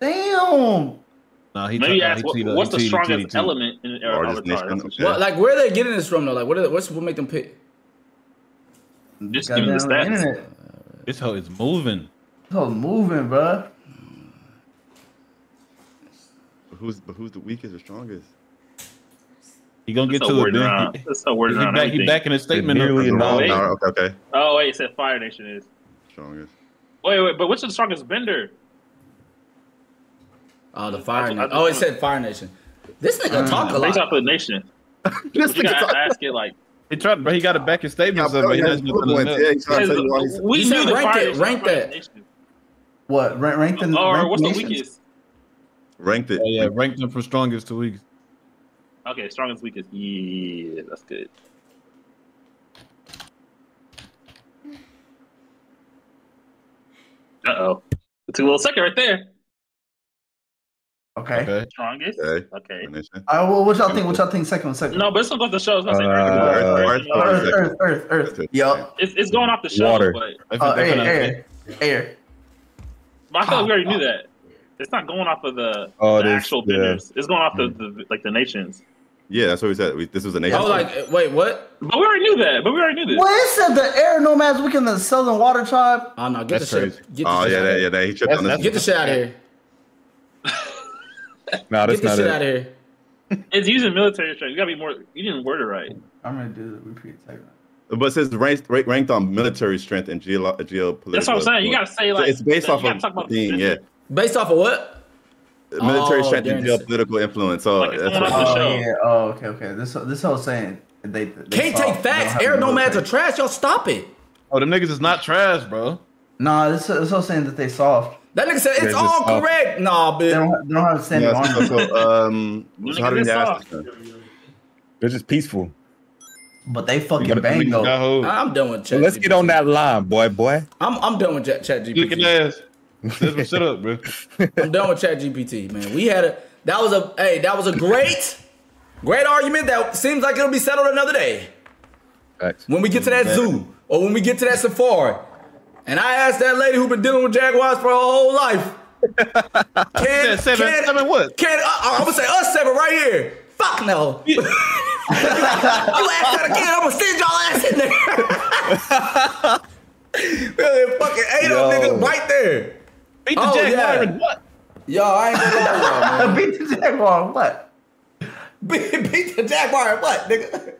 Damn. Nah, he Maybe nah, ask he what, cheated, what's he the strongest cheated, cheated. element in uh, Largest Avatar? nation. That's Well, like where are they getting this from though? Like what? Are, what's what make them pick? Just give the stats. internet. This hoe is moving. This whole moving, bro. But who's but who's the weakest or strongest? He gonna get to so it. worded Then. He, That's so worded he around back, he everything. back in his statement. Nearly of- no, no, okay, okay. Oh wait, it said Fire Nation is. Strongest. Wait, wait, but which is the strongest vendor? Oh, the Fire I- I Nation. Oh, it said Fire Nation. This nigga ah. talk a They lot. talk for the nation. This You nigga gotta talk- ask it like. He tried, but he got to back his statements up. but He Yeah, doesn't yeah, yeah, nothing else. he's trying to tell you why he's- We You knew said the rank Fire it, rank that. What rank, rank the Or rank what's the weakest? ranked it. Oh, yeah, ranked them from strongest to weakest. Okay, strongest weakest. Yeah, that's good. Uh oh. It took a little second right there. Okay. Okay. Strongest. Okay. Okay. Nation. All right, well, what y'all think? What y'all think? Second, second. No, but it's gonna off the show. It's gonna say Uh, Earth. Earth, Earth, Earth, Earth, Earth, Earth. Earth. Yup. It's, it's going off the show, Water. but, Uh, air, air, air. but I thought like we already knew that. It's not going off of the, Oh, the it is, actual yeah. It's going off the, the like the nations. Yeah, that's what we said. We, this was a nation. I was like, wait, what? But we already knew that. But we already knew this. Well, it said the air nomads weaken uh, the Southern Water Tribe. Oh no, get That's the shit. Get the oh shit yeah, out that, of yeah, here. that, he tripped That's- on this. Get the shit out of here. Nah, Get the shit out of here. It's using military strength. You gotta be more. You didn't word it right. I'm gonna do the repeat segment. But it says ranked, ranked on military strength and geolo- geopolitical. That's what I'm saying. You gotta say like. So it's based you off gotta of talk about thing, the yeah. Based off of what? Military Oh, strength and during- geopolitical influence. So Like that's what off Oh the show. yeah. Oh okay. Okay. This this whole saying they, they Can't saw- take facts. have Air the nomads are trash. Y'all stop it. Oh, the niggas is not trash, bro. Nah, this this whole saying that they soft. That nigga said it's They're all soft. correct. Nah, They bitch. don't they don't have standing Yeah, army. so, so, um, so how do we ask soft. this? then? They're just peaceful. But they fucking bang niggas though. I'm done with chat. Let's get on that line, boy, boy. I'm I'm done with chat, chat Looking GPT. ass. Desmond, shut up, bro. I'm done with chat GPT, man. We had a that was a hey, that was a great, great argument that seems like it'll be settled another day. Facts. When we get to that zoo or when we get to that safari. And I asked that lady who been dealing with jaguars for her whole life. Can, Said seven, can, seven what? Can uh, uh, I, I'm gonna say us seven right here. Fuck no. you ask that again, I'm gonna send y'all ass in there. really fucking eight of them niggas right there. Beat the Oh, Jaguar yeah. and what? Yo, I ain't gonna lie man. Beat the Jaguar. What? beat, beat the jaguar and what, nigga?